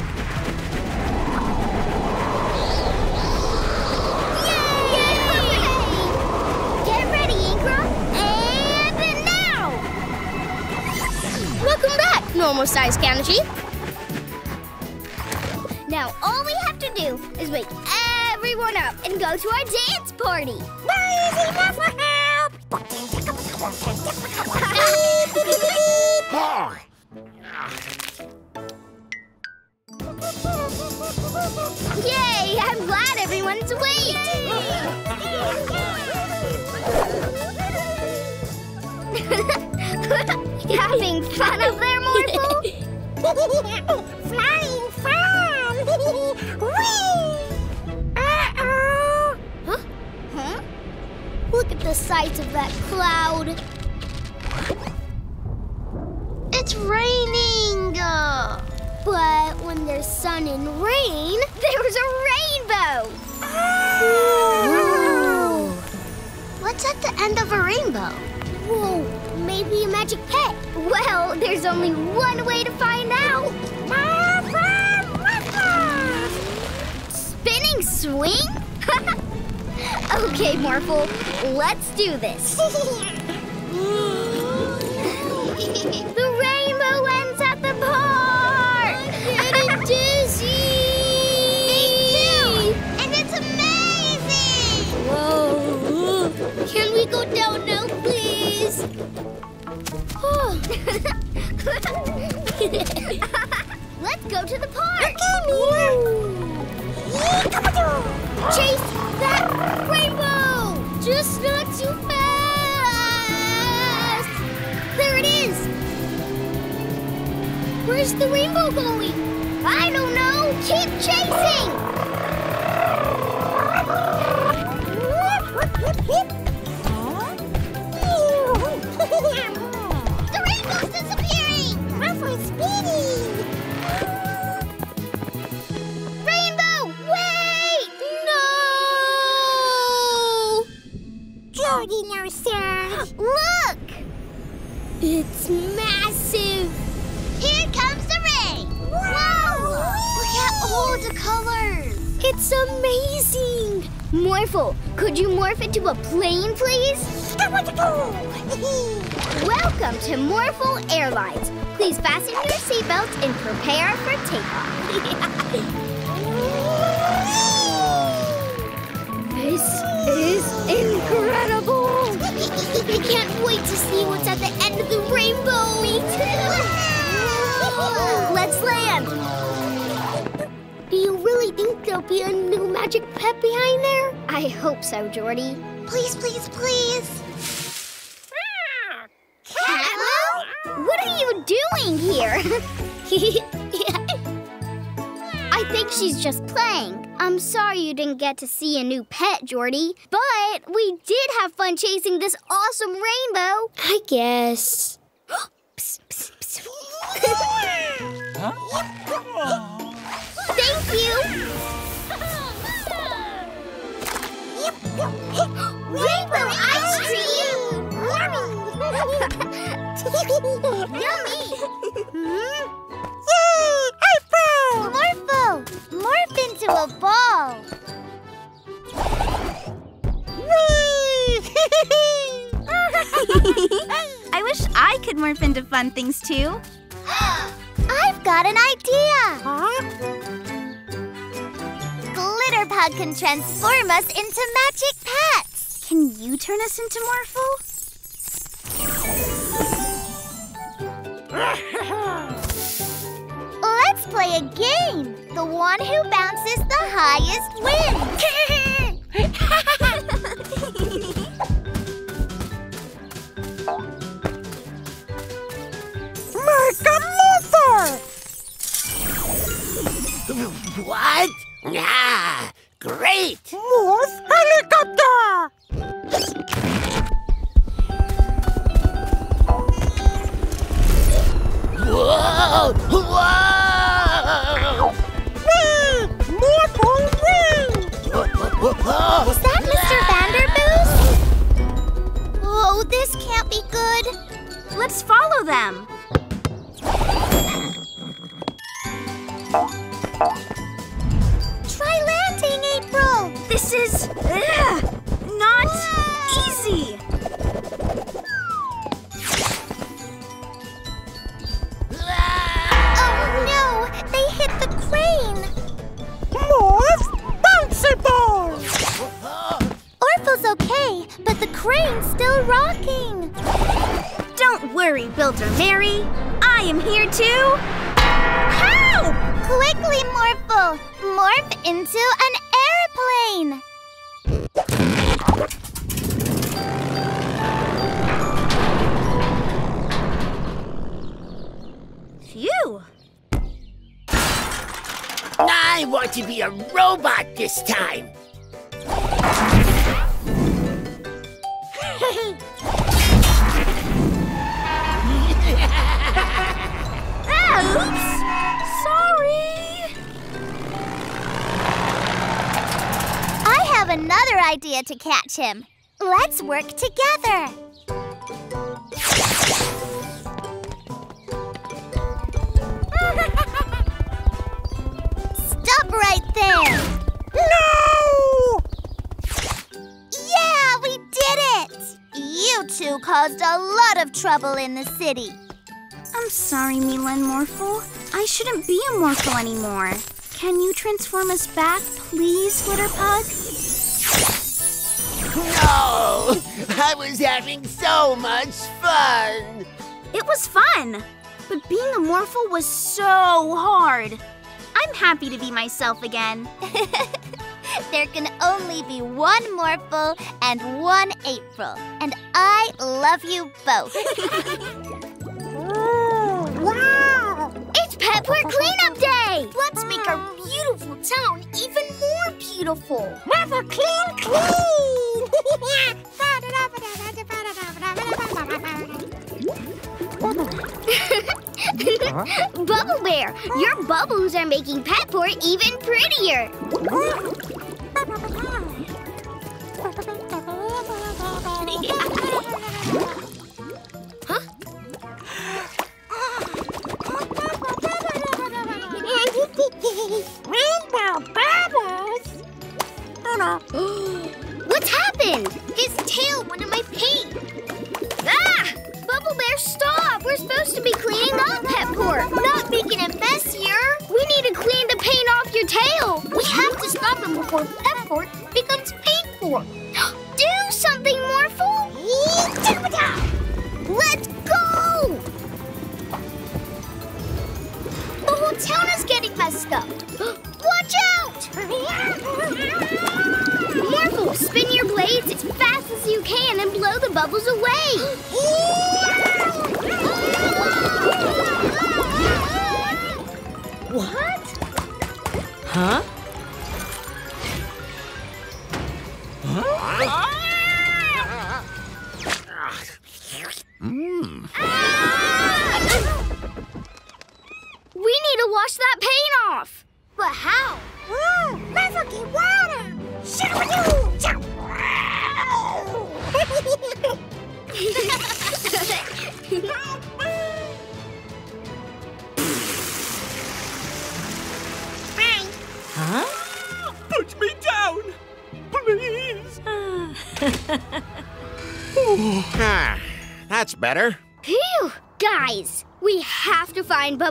Normal size counter. Now all we have to do is wake everyone up and go to our dance party. Where is enough for help? Yay! I'm glad everyone's awake. Having fun up there, Flying fun! Uh-oh! Huh? Huh? Look at the size of that cloud. It's raining! But when there's sun and rain, there's a rainbow! What's at the end of a rainbow? Whoa, maybe a magic pet. Well, there's only one way to find out. Spinning swing? Okay, Morphle, let's do this. the rainbow ends at the park! I'm getting dizzy! Me too! And it's amazing! Whoa! Can we go down now, please? Oh. Let's go to the park! Chase that rainbow! Just not too fast! There it is! Where's the rainbow going? I don't know! Keep chasing! Rainbow, wait! No! Sir! Look! It's massive! Here comes the rain! Whoa! Look at all the colors! It's amazing! Morphle, could you morph into a plane, please? Welcome to Morphle Airlines. Please fasten your seatbelts and prepare for takeoff. This is incredible! I can't wait to see what's at the end of the rainbow! Me too! Let's land! Do you really think there'll be a new magic pet behind there? I hope so, Jordy. Please, please, please! Catmo? What are doing here? I think she's just playing. I'm sorry you didn't get to see a new pet, Jordy. But we did have fun chasing this awesome rainbow. I guess. Psst, psst, psst. Thank you. Rainbow ice cream! Yummy! Fun things too. I've got an idea! Glitterpug can transform us into magic pets! Can you turn us into Morphle? Let's play a game! The one who bounces the highest wins! What? Ah, great! Morph helicopter! Whoa! Whoa! Morphle win! Whoa! Is that Mr. Vanderboost? Oh, this can't be good. Let's follow them. This is ugh, not easy. Oh no! They hit the crane! Morph bouncy ball! Orphle's okay, but the crane's still rocking. Don't worry, Builder Mary. I am here to help. Quickly, Morphle! Morph into an Phew. I want to be a robot this time. another idea to catch him. Let's work together. Stop right there! No! Yeah, we did it! You two caused a lot of trouble in the city. I'm sorry, Mila and Morphle. I shouldn't be a Morphle anymore. Can you transform us back, please, Glitterpug? No! I was having so much fun! It was fun, but being a Morphle was so hard. I'm happy to be myself again. There can only be one Morphle and one Orphle, and I love you both. It's Petport Cleanup Day! Let's make our beautiful town even more beautiful. Never clean, clean! Bubble Bear, your bubbles are making Petport even prettier.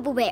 Bubble Bear.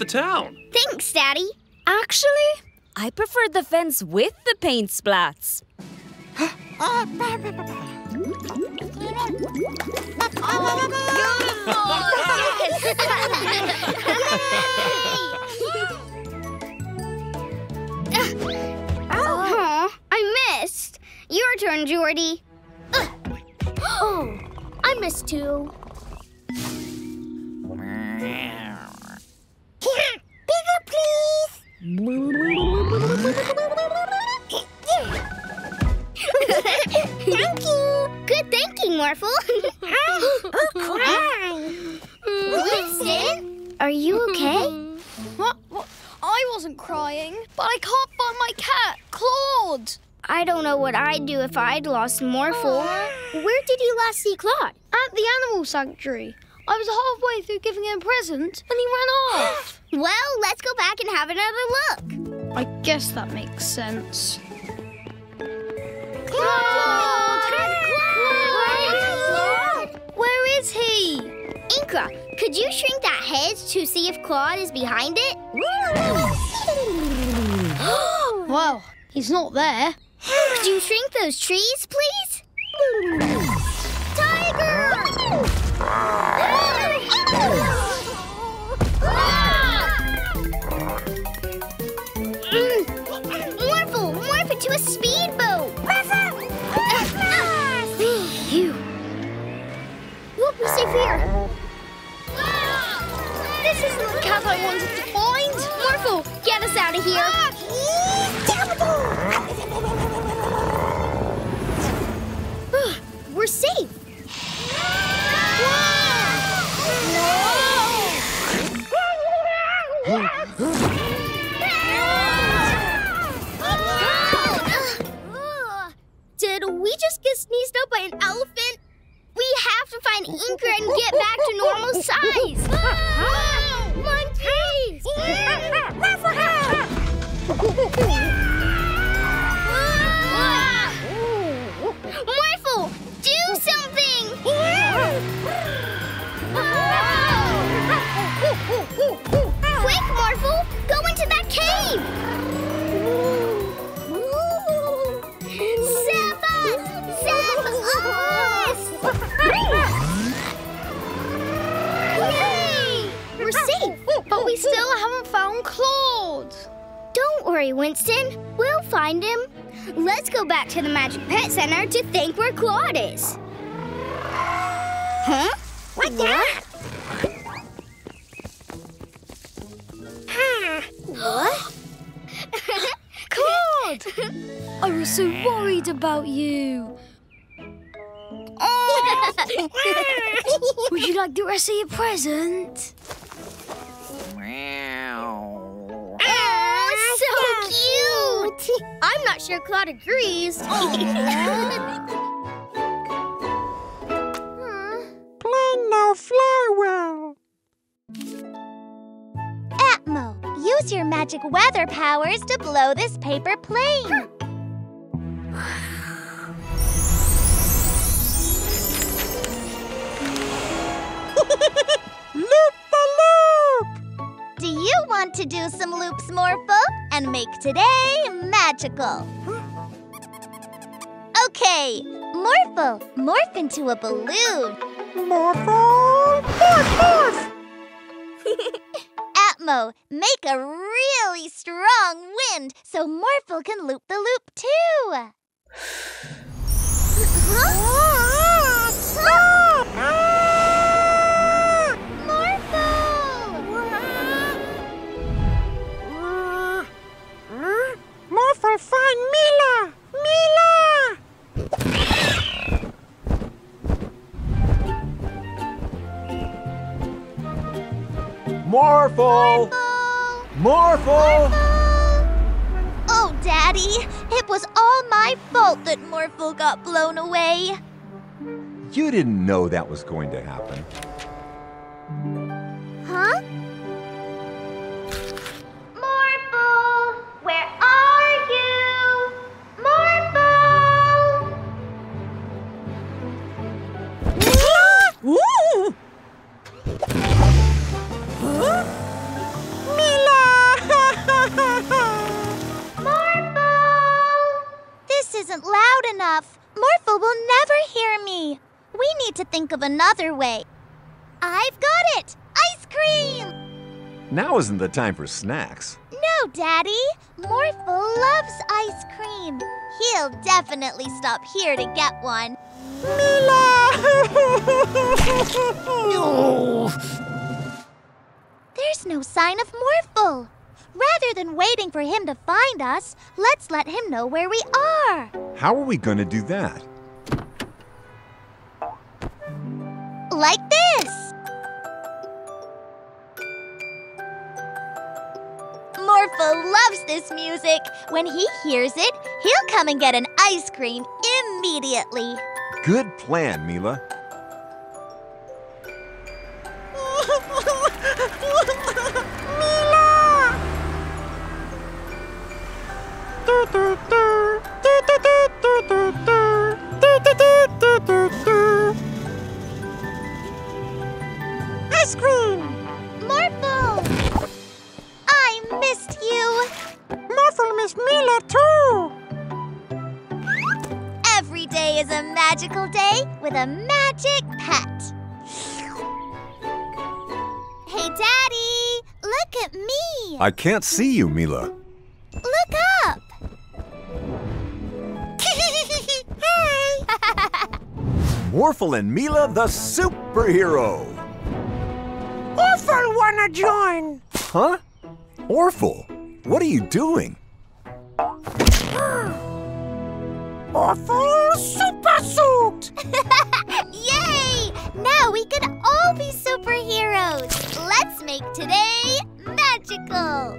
The town. Thanks, Daddy. Actually, I prefer the fence with the paint splats. Oh, I missed. Your turn, Jordy. Oh, I missed too. Lost Morphle. Where did you last see Claude? At the animal sanctuary. I was halfway through giving him a present, and he ran off. Well, let's go back and have another look. I guess that makes sense. Claude! Where is he? Inkra, could you shrink that head to see if Claude is behind it? well, he's not there. Could you shrink those trees, please? Tiger! Mm. Morphle, morph into a speedboat! Phew. of here! This isn't the cat I wanted to find! Morphle, get us out of here! Safe! Did we just get sneezed up by an elephant? We have to find Inkra and get back to normal size. Monkeys! Quick, Morphle, go into that cave! Save us! Save us! We're safe, but we still haven't found Claude. Don't worry, Winston. We'll find him. Let's go back to the Magic Pet Center to think where Claude is. Huh? What's that? What? Claude! I was so worried about you. Oh. Would you like the rest of your present? Oh, so cute! I'm not sure Claude agrees. Oh. Plane no fly well. Atmo, use your magic weather powers to blow this paper plane. loop the loop! Do you want to do some loops, Morphle, and make today magical? Okay, Morphle, morph into a balloon. Morphle, morph, morph! Atmo, make a really strong wind so Morphle can loop the loop too. huh? Stop! Morphle, find Mila! Mila! Morphle! Morphle! Oh, Daddy, it was all my fault that Morphle got blown away. You didn't know that was going to happen. Huh? Morphle, where are you? Morphle! Ooh! Morphle! This isn't loud enough. Morphle will never hear me. We need to think of another way. I've got it! Ice cream! Now isn't the time for snacks. No, Daddy. Morphle loves ice cream. He'll definitely stop here to get one. Mila! There's no sign of Morphle. Rather than waiting for him to find us, let's let him know where we are. How are we going to do that? Like this. Morphle loves this music. When he hears it, he'll come and get an ice cream immediately. Good plan, Mila. I can't see you, Mila. Look up! Hi! Morphle and Mila the superhero. Orphle wanna join. Huh? Orphle, what are you doing? Orphle super suit. Yay! Now we can all be superheroes. Let's make today magical.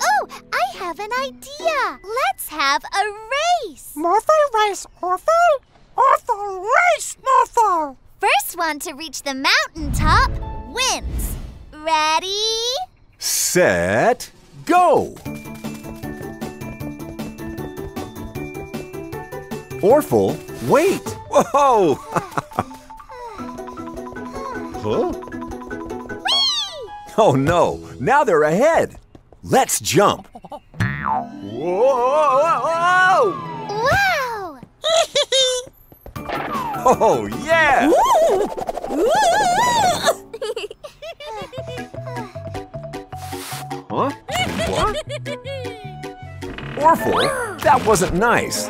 Oh, I have an idea. Let's have a race. Morphle race, Orphle. Orphle race, Morphle. First one to reach the mountaintop wins. Ready? Set, go! Orphle, wait! Whoa! huh? Oh no, now they're ahead. Let's jump. Whoa! Wow! Oh yeah! Huh? What? Orphle, that wasn't nice.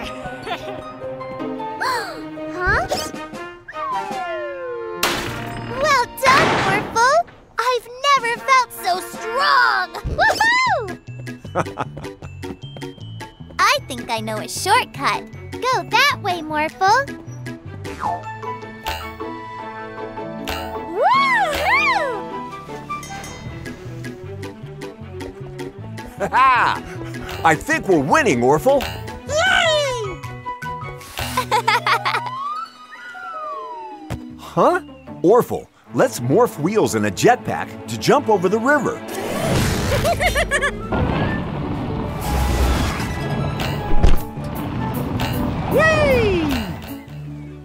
huh? Well done, Orphle! I've never felt so strong! Woohoo! I think I know a shortcut. Go that way, Morphle. Woo! Ha! I think we're winning, Orphle. Yay! Huh? Orphle, let's morph wheels in a jetpack to jump over the river. Yay!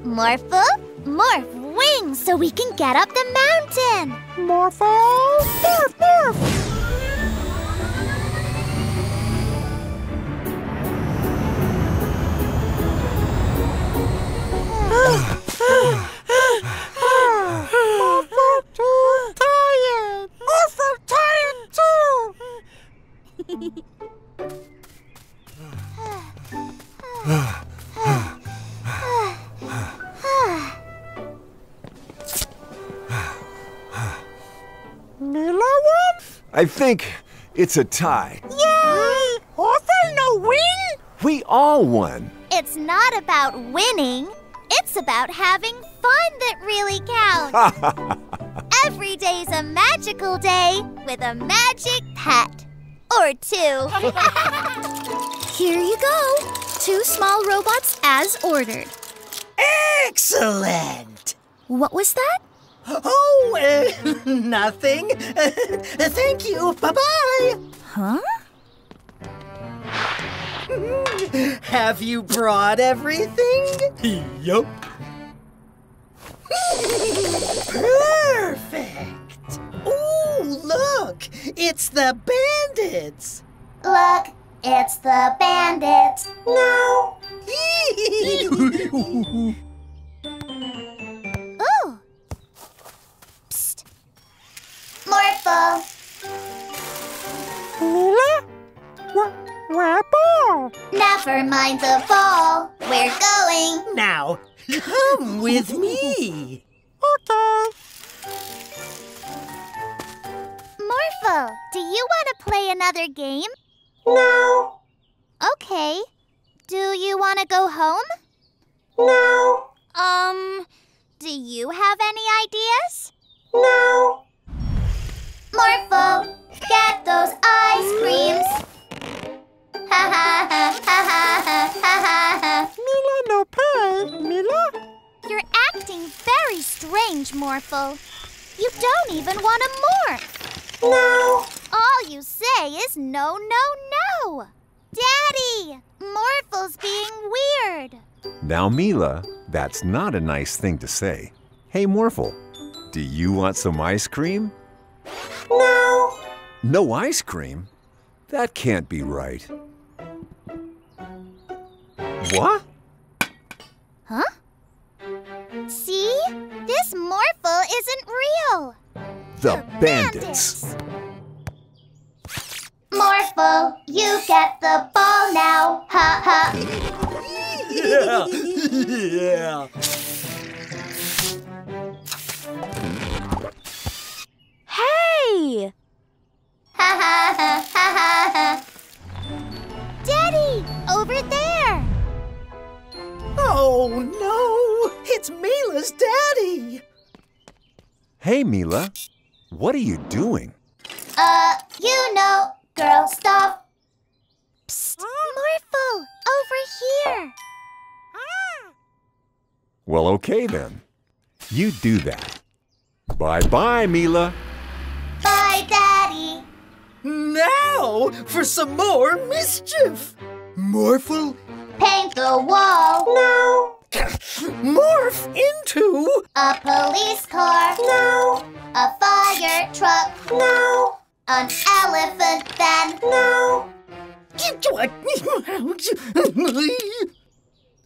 Morphle, morph wings so we can get up the mountain. Morphle, morph, morph. I think it's a tie. Yay! Orphle no win? We all won. It's not about winning. It's about having fun that really counts. Every day's a magical day with a magic pet. Or two. Here you go. Two small robots as ordered. Excellent! What was that? Oh, uh, nothing. Thank you. Bye bye. Huh? Have you brought everything? Yup. Perfect. Ooh, look. It's the bandits. Look, it's the bandits. No. Morphle. Mila? Where, where ball? Never mind the ball. We're going. Now, come with me. Okay. Morphle, do you want to play another game? No. Okay. Do you want to go home? No. Um, do you have any ideas? No. Morphle, get those ice creams. Ha ha ha ha ha ha ha ha. Mila no pay. Mila? You're acting very strange, Morphle. You don't even want to morph. No. All you say is no, no, no. Daddy, Morphle's being weird. Now, Mila, that's not a nice thing to say. Hey, Morphle, do you want some ice cream? No. No ice cream? That can't be right. What? Huh? See? This Morphle isn't real. The bandits. Morphle, you get the ball now. Ha ha. Yeah. yeah. Hey! Ha ha ha ha! Daddy! Over there! Oh, no! It's Mila's daddy! Hey, Mila. What are you doing? Uh, you know, girl, stop. Psst, mm. Morphle, over here. Well, okay then. You do that. Bye-bye, Mila. Bye, Daddy. Now for some more mischief. Morphle, Paint the wall. No. morph into A police car. No. A fire truck. No. An elephant then. No. Get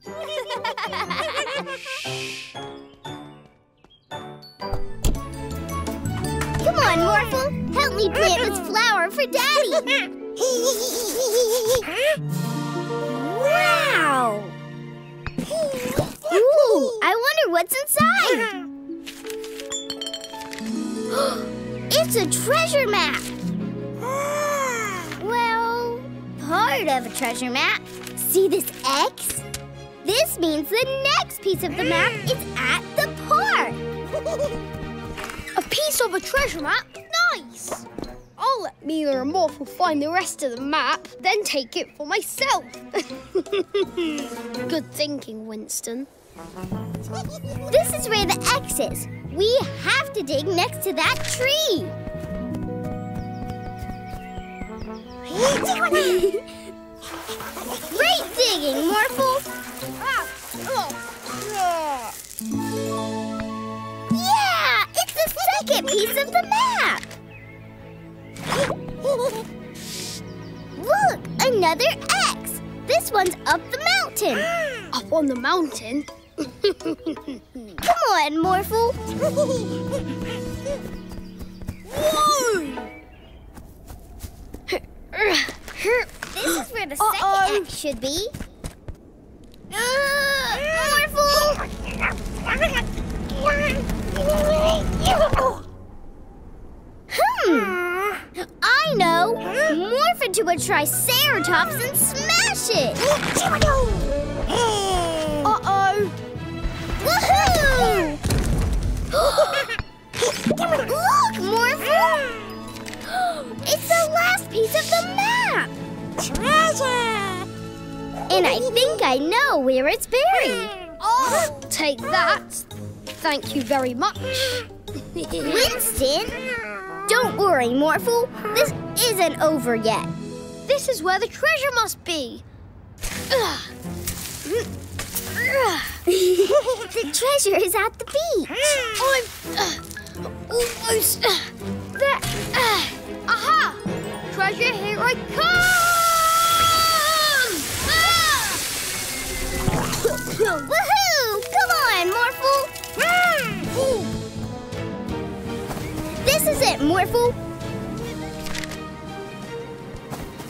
Come wow! Ooh, I wonder what's inside. it's a treasure map. well, part of a treasure map. See this X? This means the next piece of the map is at the park. A piece of a treasure map? Mila and Morphle find the rest of the map, then take it for myself. Good thinking, Winston. This is where the X is. We have to dig next to that tree. Great digging, Morphle. Yeah, it's the second piece of the map. Look, another X. This one's up the mountain. Up on the mountain? Come on, Morphle. Whoa! This is where the second X should be. Uh, Morphle! Hmm. I know. Morph into a Triceratops and smash it. Uh-oh. Woohoo! Look, Morphle! It's the last piece of the map! Treasure! And I think I know where it's buried. Oh, take that. Thank you very much. Winston! Don't worry, Morphle. This isn't over yet. This is where the treasure must be. the treasure is at the beach. I'm uh, almost uh, there. Uh, aha! Treasure, here I come! Woohoo! Come on, Morphle! This is it, Morphle.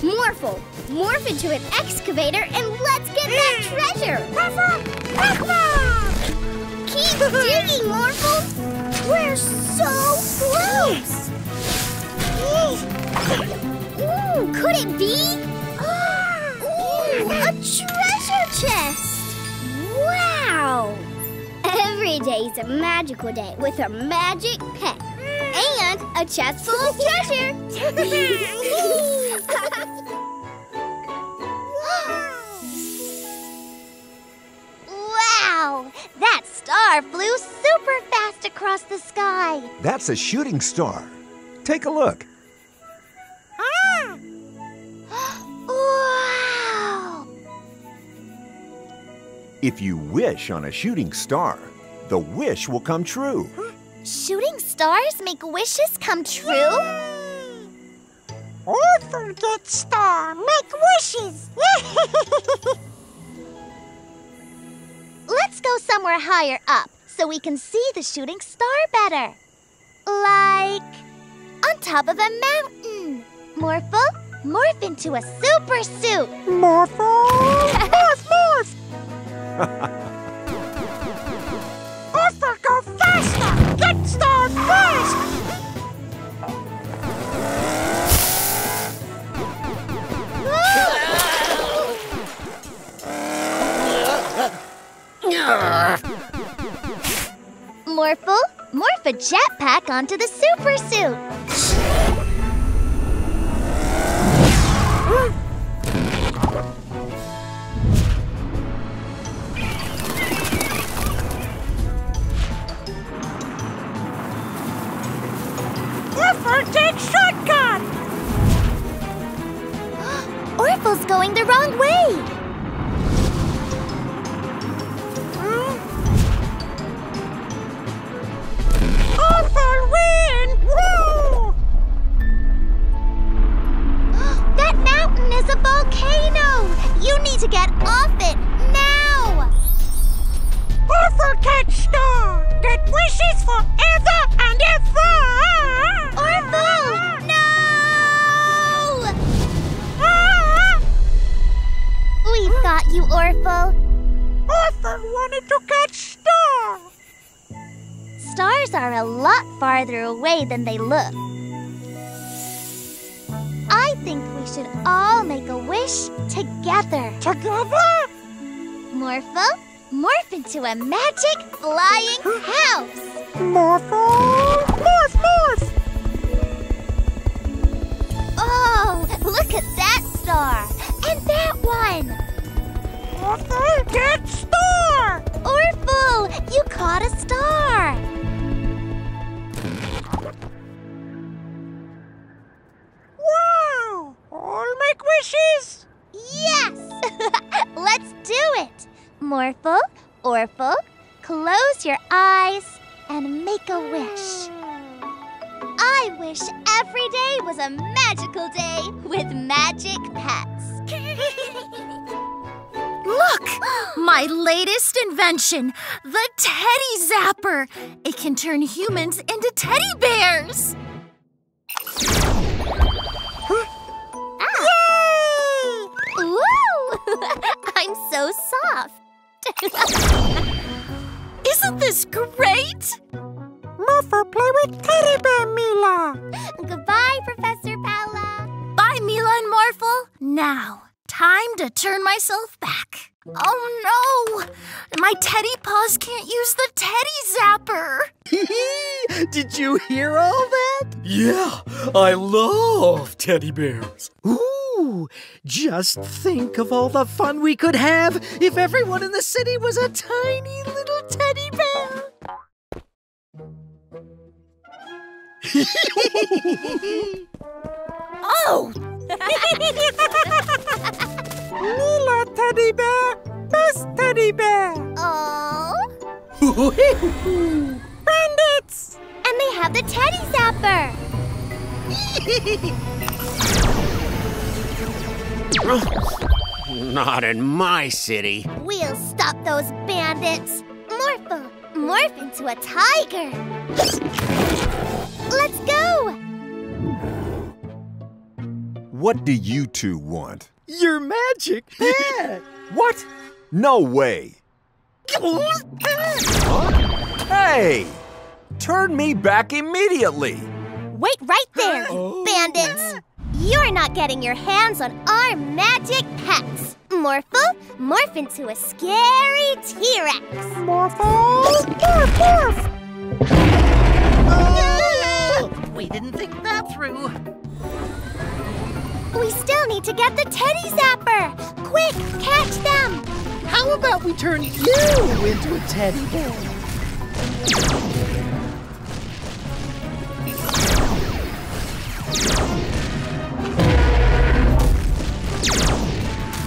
Morphle, morph into an excavator and let's get that treasure. Keep digging, Morphle. We're so close. Ooh, could it be? Ooh, a treasure chest. Wow. Every day's a magical day with a magic pet and a chest full of treasure. Wow! That star flew super fast across the sky. That's a shooting star. Take a look. Ah. Wow! If you wish on a shooting star, the wish will come true. Shooting stars make wishes come true? Orphle get star, make wishes. Let's go somewhere higher up so we can see the shooting star better. Like on top of a mountain. Morphle, morph into a super suit. Morphle! morph, morph! faster! Get star first! Morphle, morph morph a jetpack onto the super suit. Way. Are a lot farther away than they look. I think we should all make a wish together. Together? Morphle, morph into a magic flying house. Morphle! Morph, morph! Oh, look at that star. And that one. Orphle, get star! Orphle, you caught a star. All make wishes! Yes! Let's do it. Morphle, Orphle, close your eyes and make a wish. I wish every day was a magical day with magic pets. Look! My latest invention, the Teddy Zapper. It can turn humans into teddy bears. I'm so soft. Isn't this great? Morphle, play with teddy bear, Mila! Goodbye, Professor Paula. Bye, Mila and Morphle. Now, time to turn myself back. Oh no! My teddy paws can't use the teddy zapper. Did you hear all that? Yeah, I love teddy bears. Ooh, just think of all the fun we could have if everyone in the city was a tiny little teddy bear. Oh! Mila teddy bear, best teddy bear! Oh. Bandits! And they have the teddy zapper. Not in my city. We'll stop those bandits. Morphle, morph into a tiger. Let's go. What do you two want? Your magic pet. What? No way. Hey! Turn me back immediately! Wait right there, oh. bandits. You're not getting your hands on our magic pets. Morphle, morph into a scary T-Rex. Morphle, morph, morph! We didn't think that through. We still need to get the teddy zapper. Quick, catch them. How about we turn you into a teddy bear?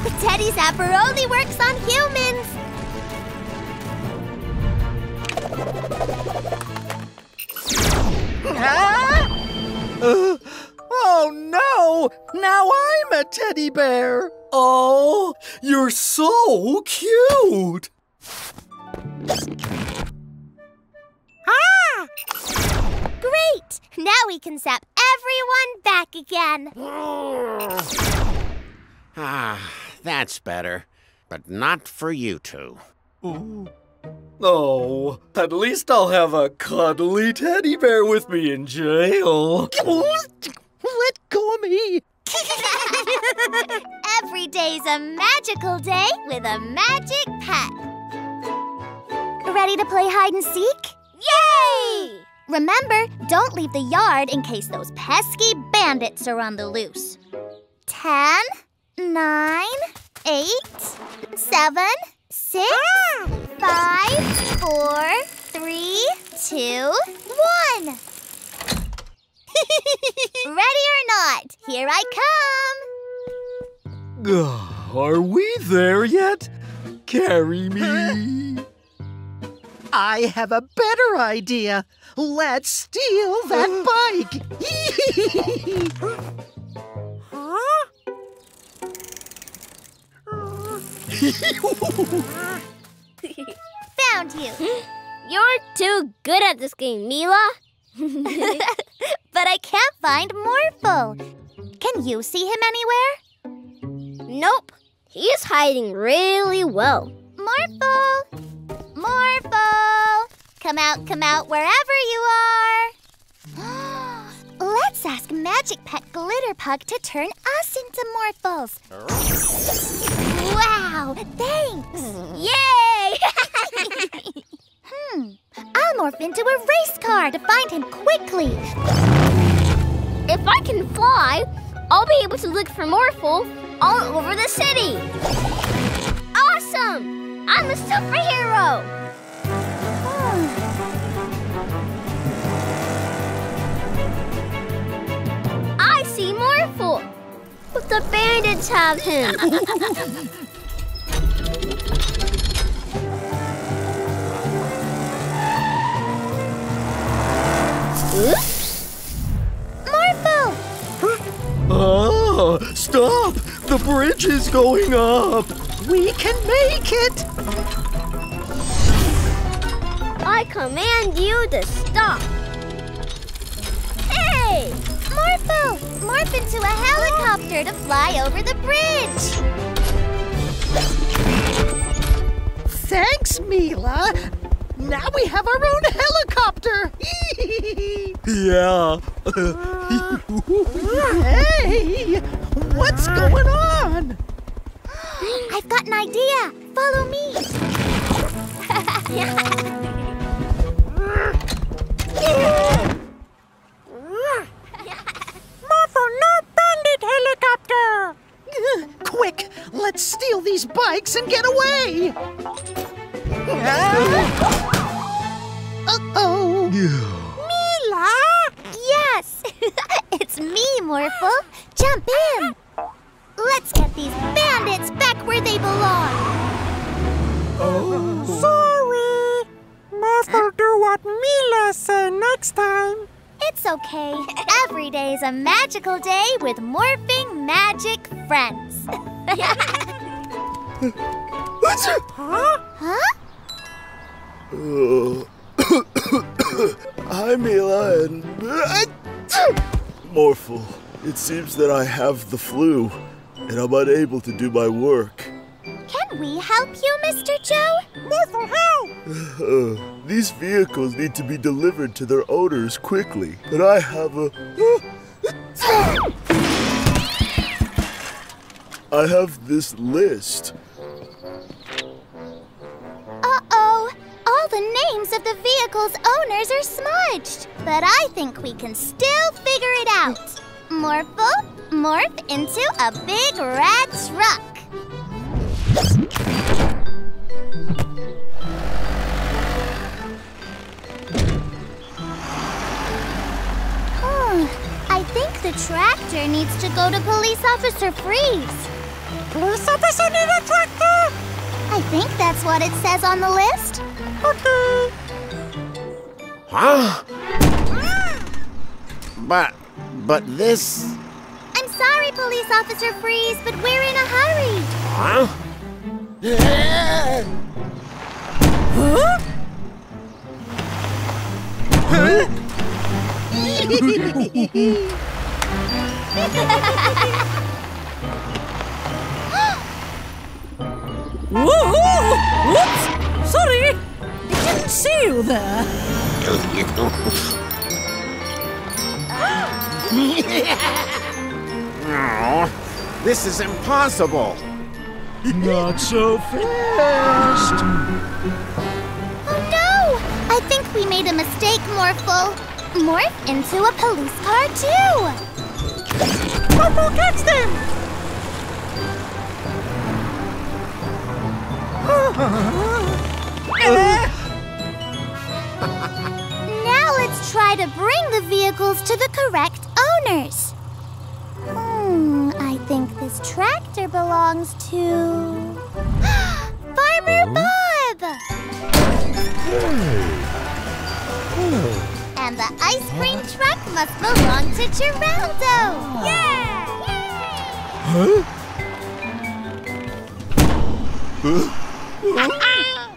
The teddy zapper only works on humans. Uh, oh no! Now I'm a teddy bear. Oh, you're so cute! Ah! Great! Now we can zap everyone back again. Ah, that's better. But not for you two. Oh, at least I'll have a cuddly teddy bear with me in jail. Let go of me. Every day's a magical day with a magic pet. Ready to play hide and seek? Yay! Remember, don't leave the yard in case those pesky bandits are on the loose. Ten, nine, eight, seven, six, ah! five, four, three, two, one. Ready or not, here I come. Ugh, Are we there yet? Carry me. I have a better idea. Let's steal that bike. Found you. You're too good at this game, Mila. but I can't find Morphle. Can you see him anywhere? Nope. He's hiding really well. Morphle! Morphle! Come out, come out, wherever you are. Let's ask Magic Pet Glitterpug to turn us into Morphles. wow, thanks! Yay! Hmm, I'll morph into a race car to find him quickly. If I can fly, I'll be able to look for Morphle all over the city. Awesome! I'm a superhero! I see Morphle! But the bandits have him! Oops! Morphle! Ah, stop! The bridge is going up. We can make it. I command you to stop! Hey! Morphle! Morph into a helicopter to fly over the bridge! Thanks, Mila. Now we have our own helicopter. Yeah. Uh, hey, what's going on? I've got an idea. Follow me. Morphle, no bandit helicopter! Quick, let's steal these bikes and get away! Mila! Yes! it's me, Morphle. Jump in. Let's get these bandits back where they belong. Oh. Sorry! Morphle do what Mila say next time. It's okay. Every day is a magical day with morphing magic friends. huh? Huh? Hi, Mila and. Morphle, it seems that I have the flu, and I'm unable to do my work. Can we help you, Mr. Joe? Morphle, help! Uh, these vehicles need to be delivered to their owners quickly, but I have a. I have this list. Uh-oh! All the names of the vehicle's owners are smudged. But I think we can still figure it out. Morphle, morph into a big red truck. Hmm, I think the tractor needs to go to Police Officer Freeze. Police Officer need a tractor? I think that's what it says on the list. Okay. Huh? But, but this. I'm sorry, Police Officer Freeze, but we're in a hurry. Huh? Huh? Woohoo! Whoops! Sorry! I Didn't see you there. oh, this is impossible. Not so fast. Oh no! I think we made a mistake, Morphle. Morph into a police car, too. Morphle, catch them! Now let's try to bring the vehicles to the correct owners. Hmm, I think this tractor belongs to... Farmer Bob! And the ice cream truck must belong to Geraldo! Yeah! Huh? Uh, Ah!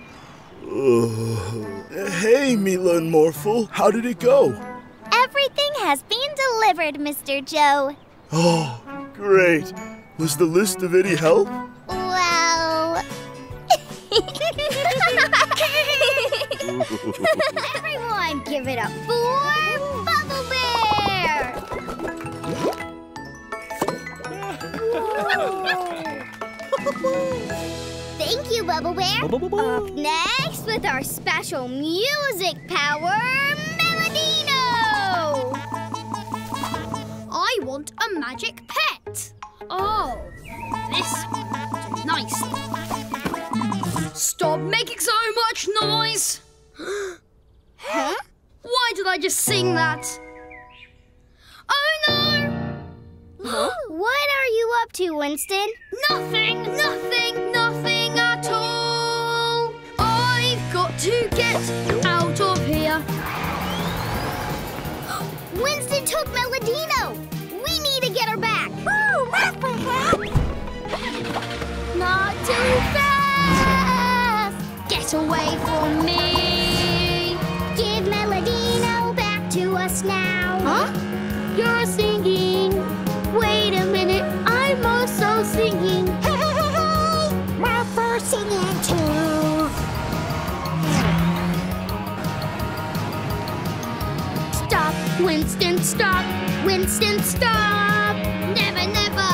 hey, Mila and Morphle. How did it go? Everything has been delivered, Mr. Joe. Oh, great. Was the list of any help? Well... Everyone, give it up for Thank you, Bubble Bear. Up next with our special music power, Melodino! I want a magic pet. Oh, this one's nice. Stop making so much noise. huh? Why did I just sing that? Oh no! What are you up to, Winston? Nothing, nothing, nothing at all. I've got to get out of here. Winston took Melodino! We need to get her back! Not too fast! Get away from me! Winston, stop! Winston, stop! Never, never!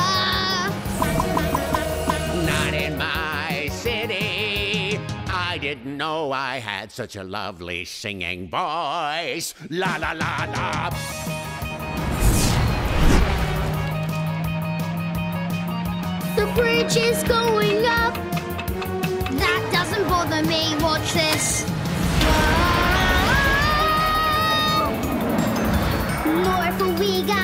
Not in my city. I didn't know I had such a lovely singing voice. La la la la. The bridge is going up. That doesn't bother me. Watch this. Morphle, we gotta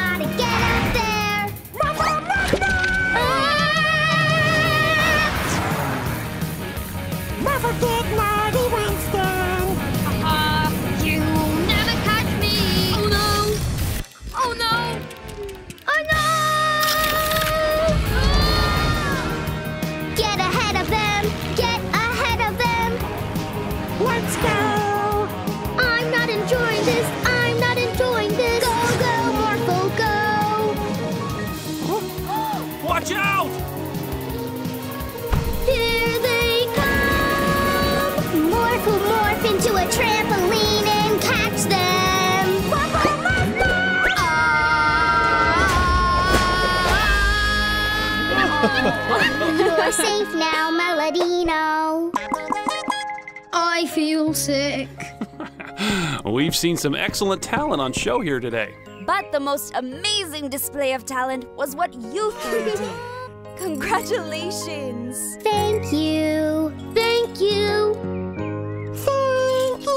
You're safe now, Melodino. I feel sick. We've seen some excellent talent on show here today. But the most amazing display of talent was what you three did. Congratulations! Thank you. Thank you. Thank you.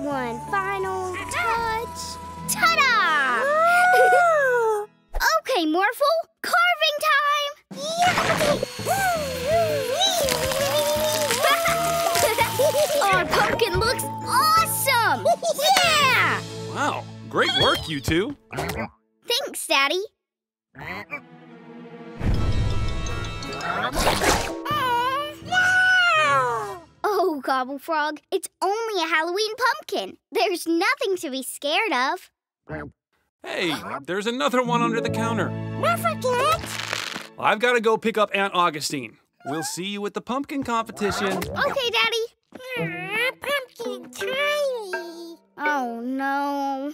One final touch. Ta-da! Okay, Morphle, carving time! Our pumpkin looks awesome! Yeah! Wow, great work, you two. Thanks, Daddy. Oh, Gobble Frog, it's only a Halloween pumpkin. There's nothing to be scared of. Hey, there's another one under the counter. Don't forget. I've got to go pick up Aunt Augustine. We'll see you at the pumpkin competition. Okay, Daddy. Ah, pumpkin tiny. Oh, no.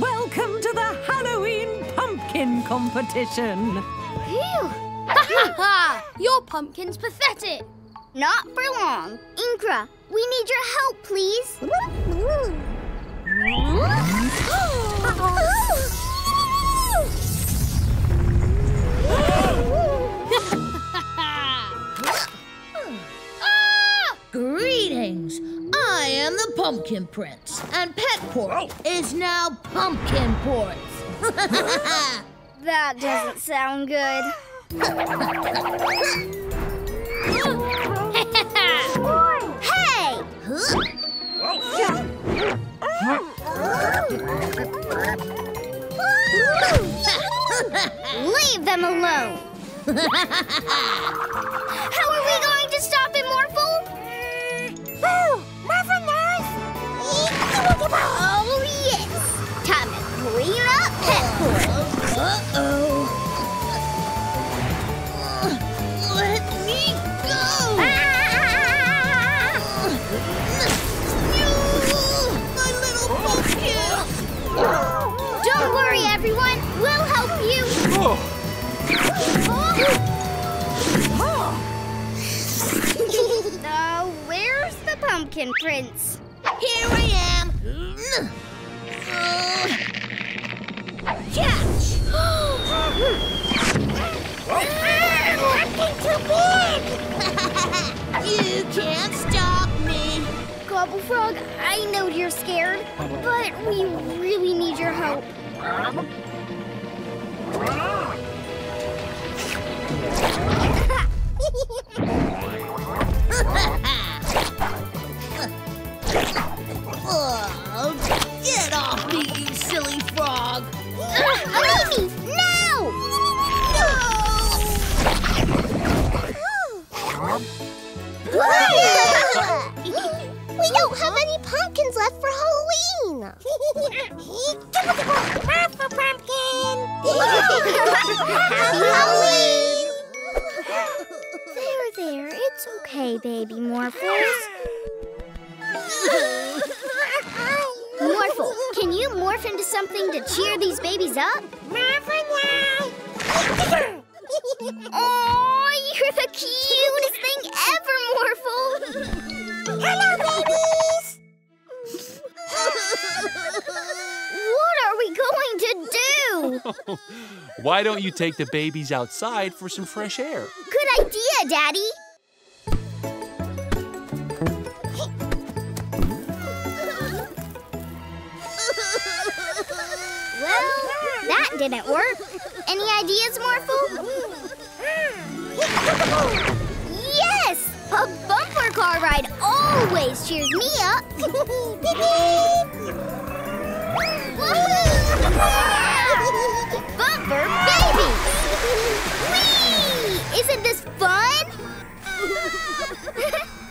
Welcome to the Halloween pumpkin competition. Phew! Ha ha ha! Your pumpkin's pathetic. Not for long. Inkra, we need your help, please. Greetings! I am the Pumpkin Prince, and Petport oh. is now Pumpkin Port. that doesn't sound good. hey! Leave them alone! How are we going to stop him, Morphle? Woo! Morphle knows! Oh, yes! Time to clean up Petport! Uh-oh. Uh, where's the pumpkin prince? Here I am! Catch! Pumpkin too big! you can't stop me! Gobble Frog, I know you're scared, but we really need your help. Oh, get off me, you silly frog! Amy, no! we don't have any pumpkins left for Halloween. Happy Halloween! There, there, it's okay, baby Morphles. Morphle, can you morph into something to cheer these babies up? Now. Oh, you're the cutest thing ever, Morphle! Hello, babies! What are we going to do? Why don't you take the babies outside for some fresh air? Good idea, Daddy. Well, that didn't work. Any ideas, Morphle? A bumper car ride always cheers me up. Bumper baby! Isn't this fun?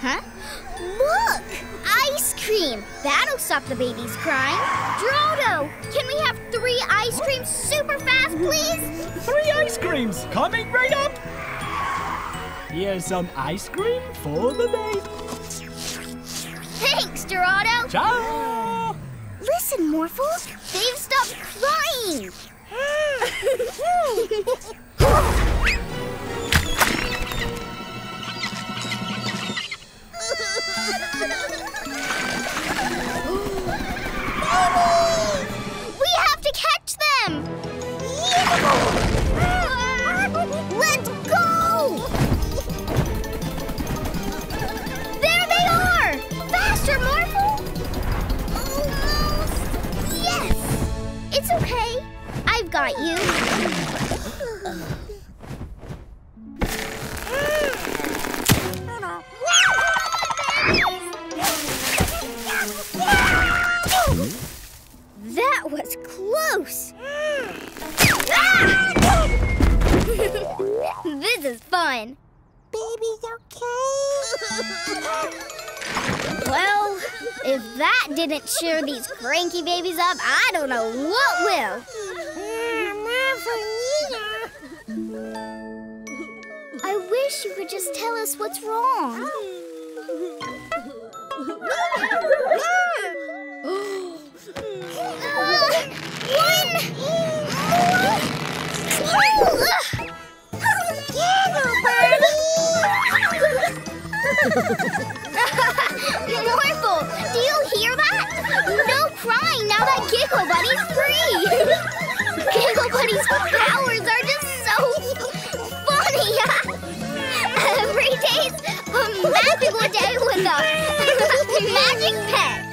huh? Look! Ice cream! That'll stop the babies crying. Drodo, can we have three ice creams super fast, please? Three ice creams coming right up. Here's some ice cream for the baby. Thanks, Dorado. Ciao. Listen, Morphle, they've stopped crying. We It's okay. I've got you. That was close. This is fun. Baby's okay? Well, if that didn't cheer these cranky babies up, I don't know what will. I wish you could just tell us what's wrong. Morphle, do you hear that? No crying now that Giggle Buddy's free. Giggle Buddy's powers are just so funny. Every day's a magical day with a magic pet.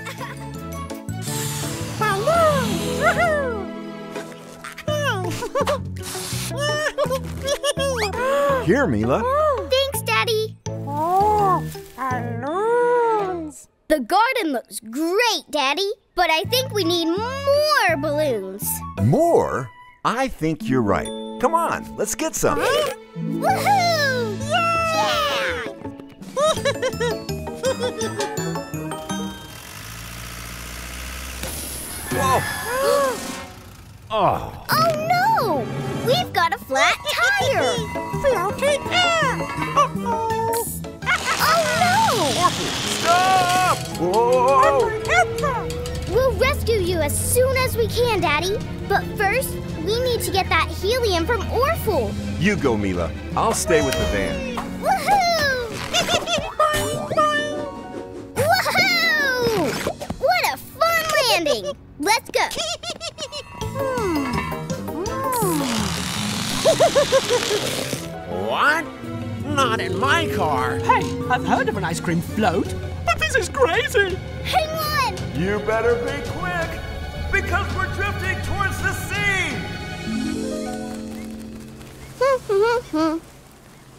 Here, Mila. Thanks, Daddy. Balloons. The garden looks great, Daddy, but I think we need more balloons. More? I think you're right. Come on, let's get some. Woohoo! Oh, Oh no! We've got a flat tire! Floating air. Oh stop! Whoa! no! We'll rescue you as soon as we can, Daddy. But first, we need to get that helium from Orphle. You go, Mila. I'll stay with the van. Woohoo! Woohoo! What a fun landing! Let's go. Hmm. Hmm. What? Not in my car. Hey, I've heard of an ice cream float, but this is crazy. Hang on! You better be quick, because we're drifting towards the sea.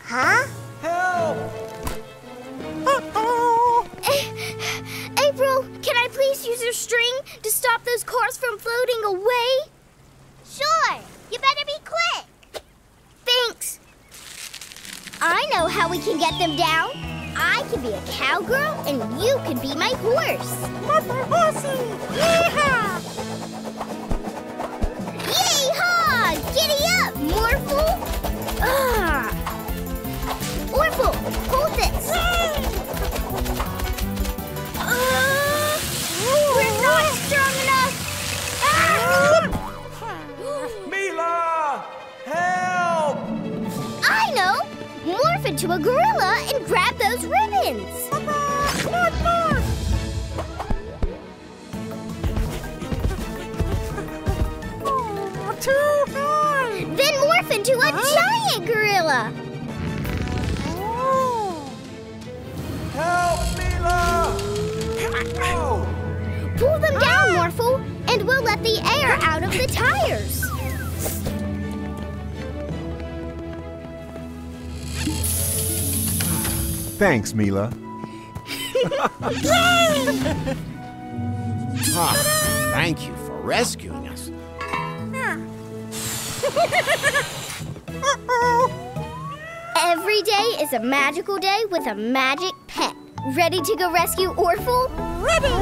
huh? Help! Uh-oh! April, can I please use your string to stop those cars from floating away? Sure. You better be quick. Thanks. I know how we can get them down. I can be a cowgirl and you can be my horse. Horsey. Yeehaw. Yeehaw! Into a gorilla and grab those ribbons! Too high. Then morph into a giant gorilla! Help, Mila! Oh! Pull them down, ah! Morphle, and we'll let the air out of the tires. Thanks, Mila. Ah, thank you for rescuing us. Every day is a magical day with a magic pet. Ready to go rescue Orphle? Ready!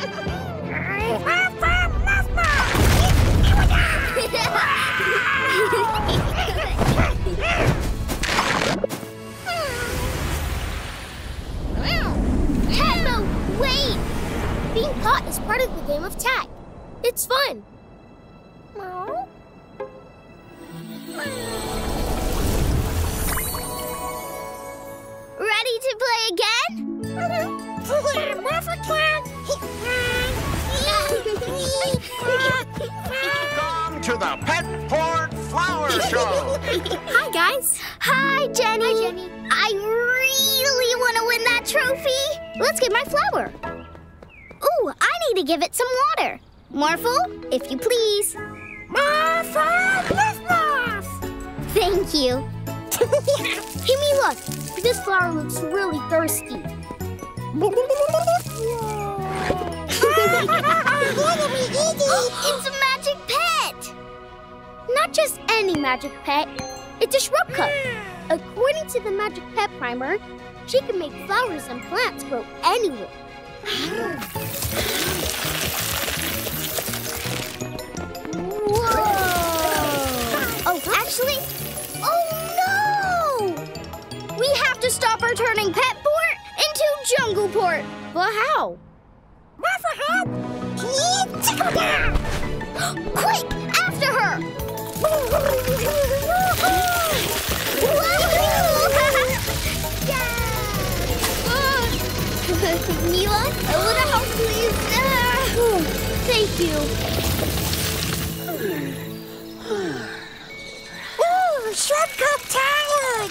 Ha ha ha! If you please. Morphle, Thank you. Hey, me look. This flower looks really thirsty. it's a magic pet. Not just any magic pet. It's a shrub. According to the magic pet primer, she can make flowers and plants grow anywhere. Oh, actually, oh no! We have to stop her turning Petport into Jungleport. But how? Quick, after her! Mila, a little help, please. Ah, Thank you. Shrub Cub tired.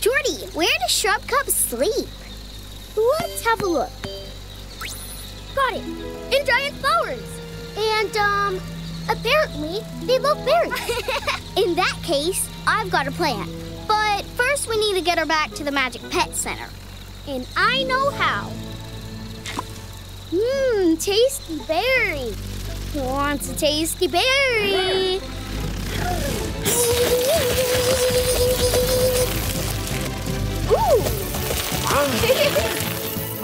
Jordy, where does Shrub Cub sleep? Let's have a look. Got it. In giant flowers. And, um, apparently they love berries. In that case, I've got a plan. But first, we need to get her back to the Magic Pet Center. and I know how. Mmm, tasty berry. Who wants a tasty berry?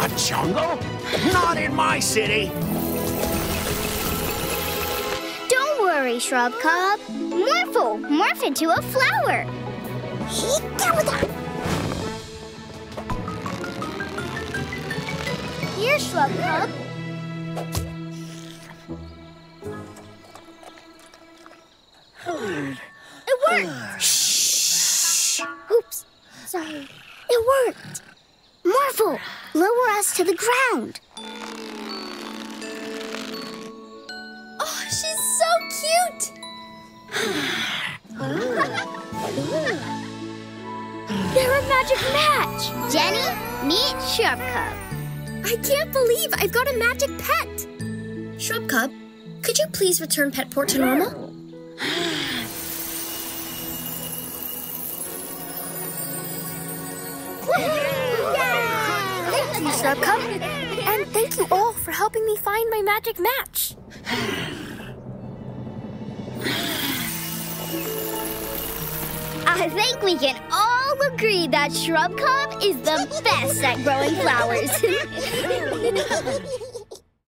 A jungle? Not in my city. Don't worry, Shrub Cub. Morphle, morph into a flower. Here, Shrub Cub. It worked! Shh. Oops, sorry. It worked. Morphle, lower us to the ground. Oh, she's so cute! They're a magic match! Jenny, meet Shrub Cub. I can't believe I've got a magic pet! Shrub Cub, could you please return Petport to normal? Thank you, And thank you all for helping me find my magic match. I think we can all agree that Shrub Cub is the best at growing flowers.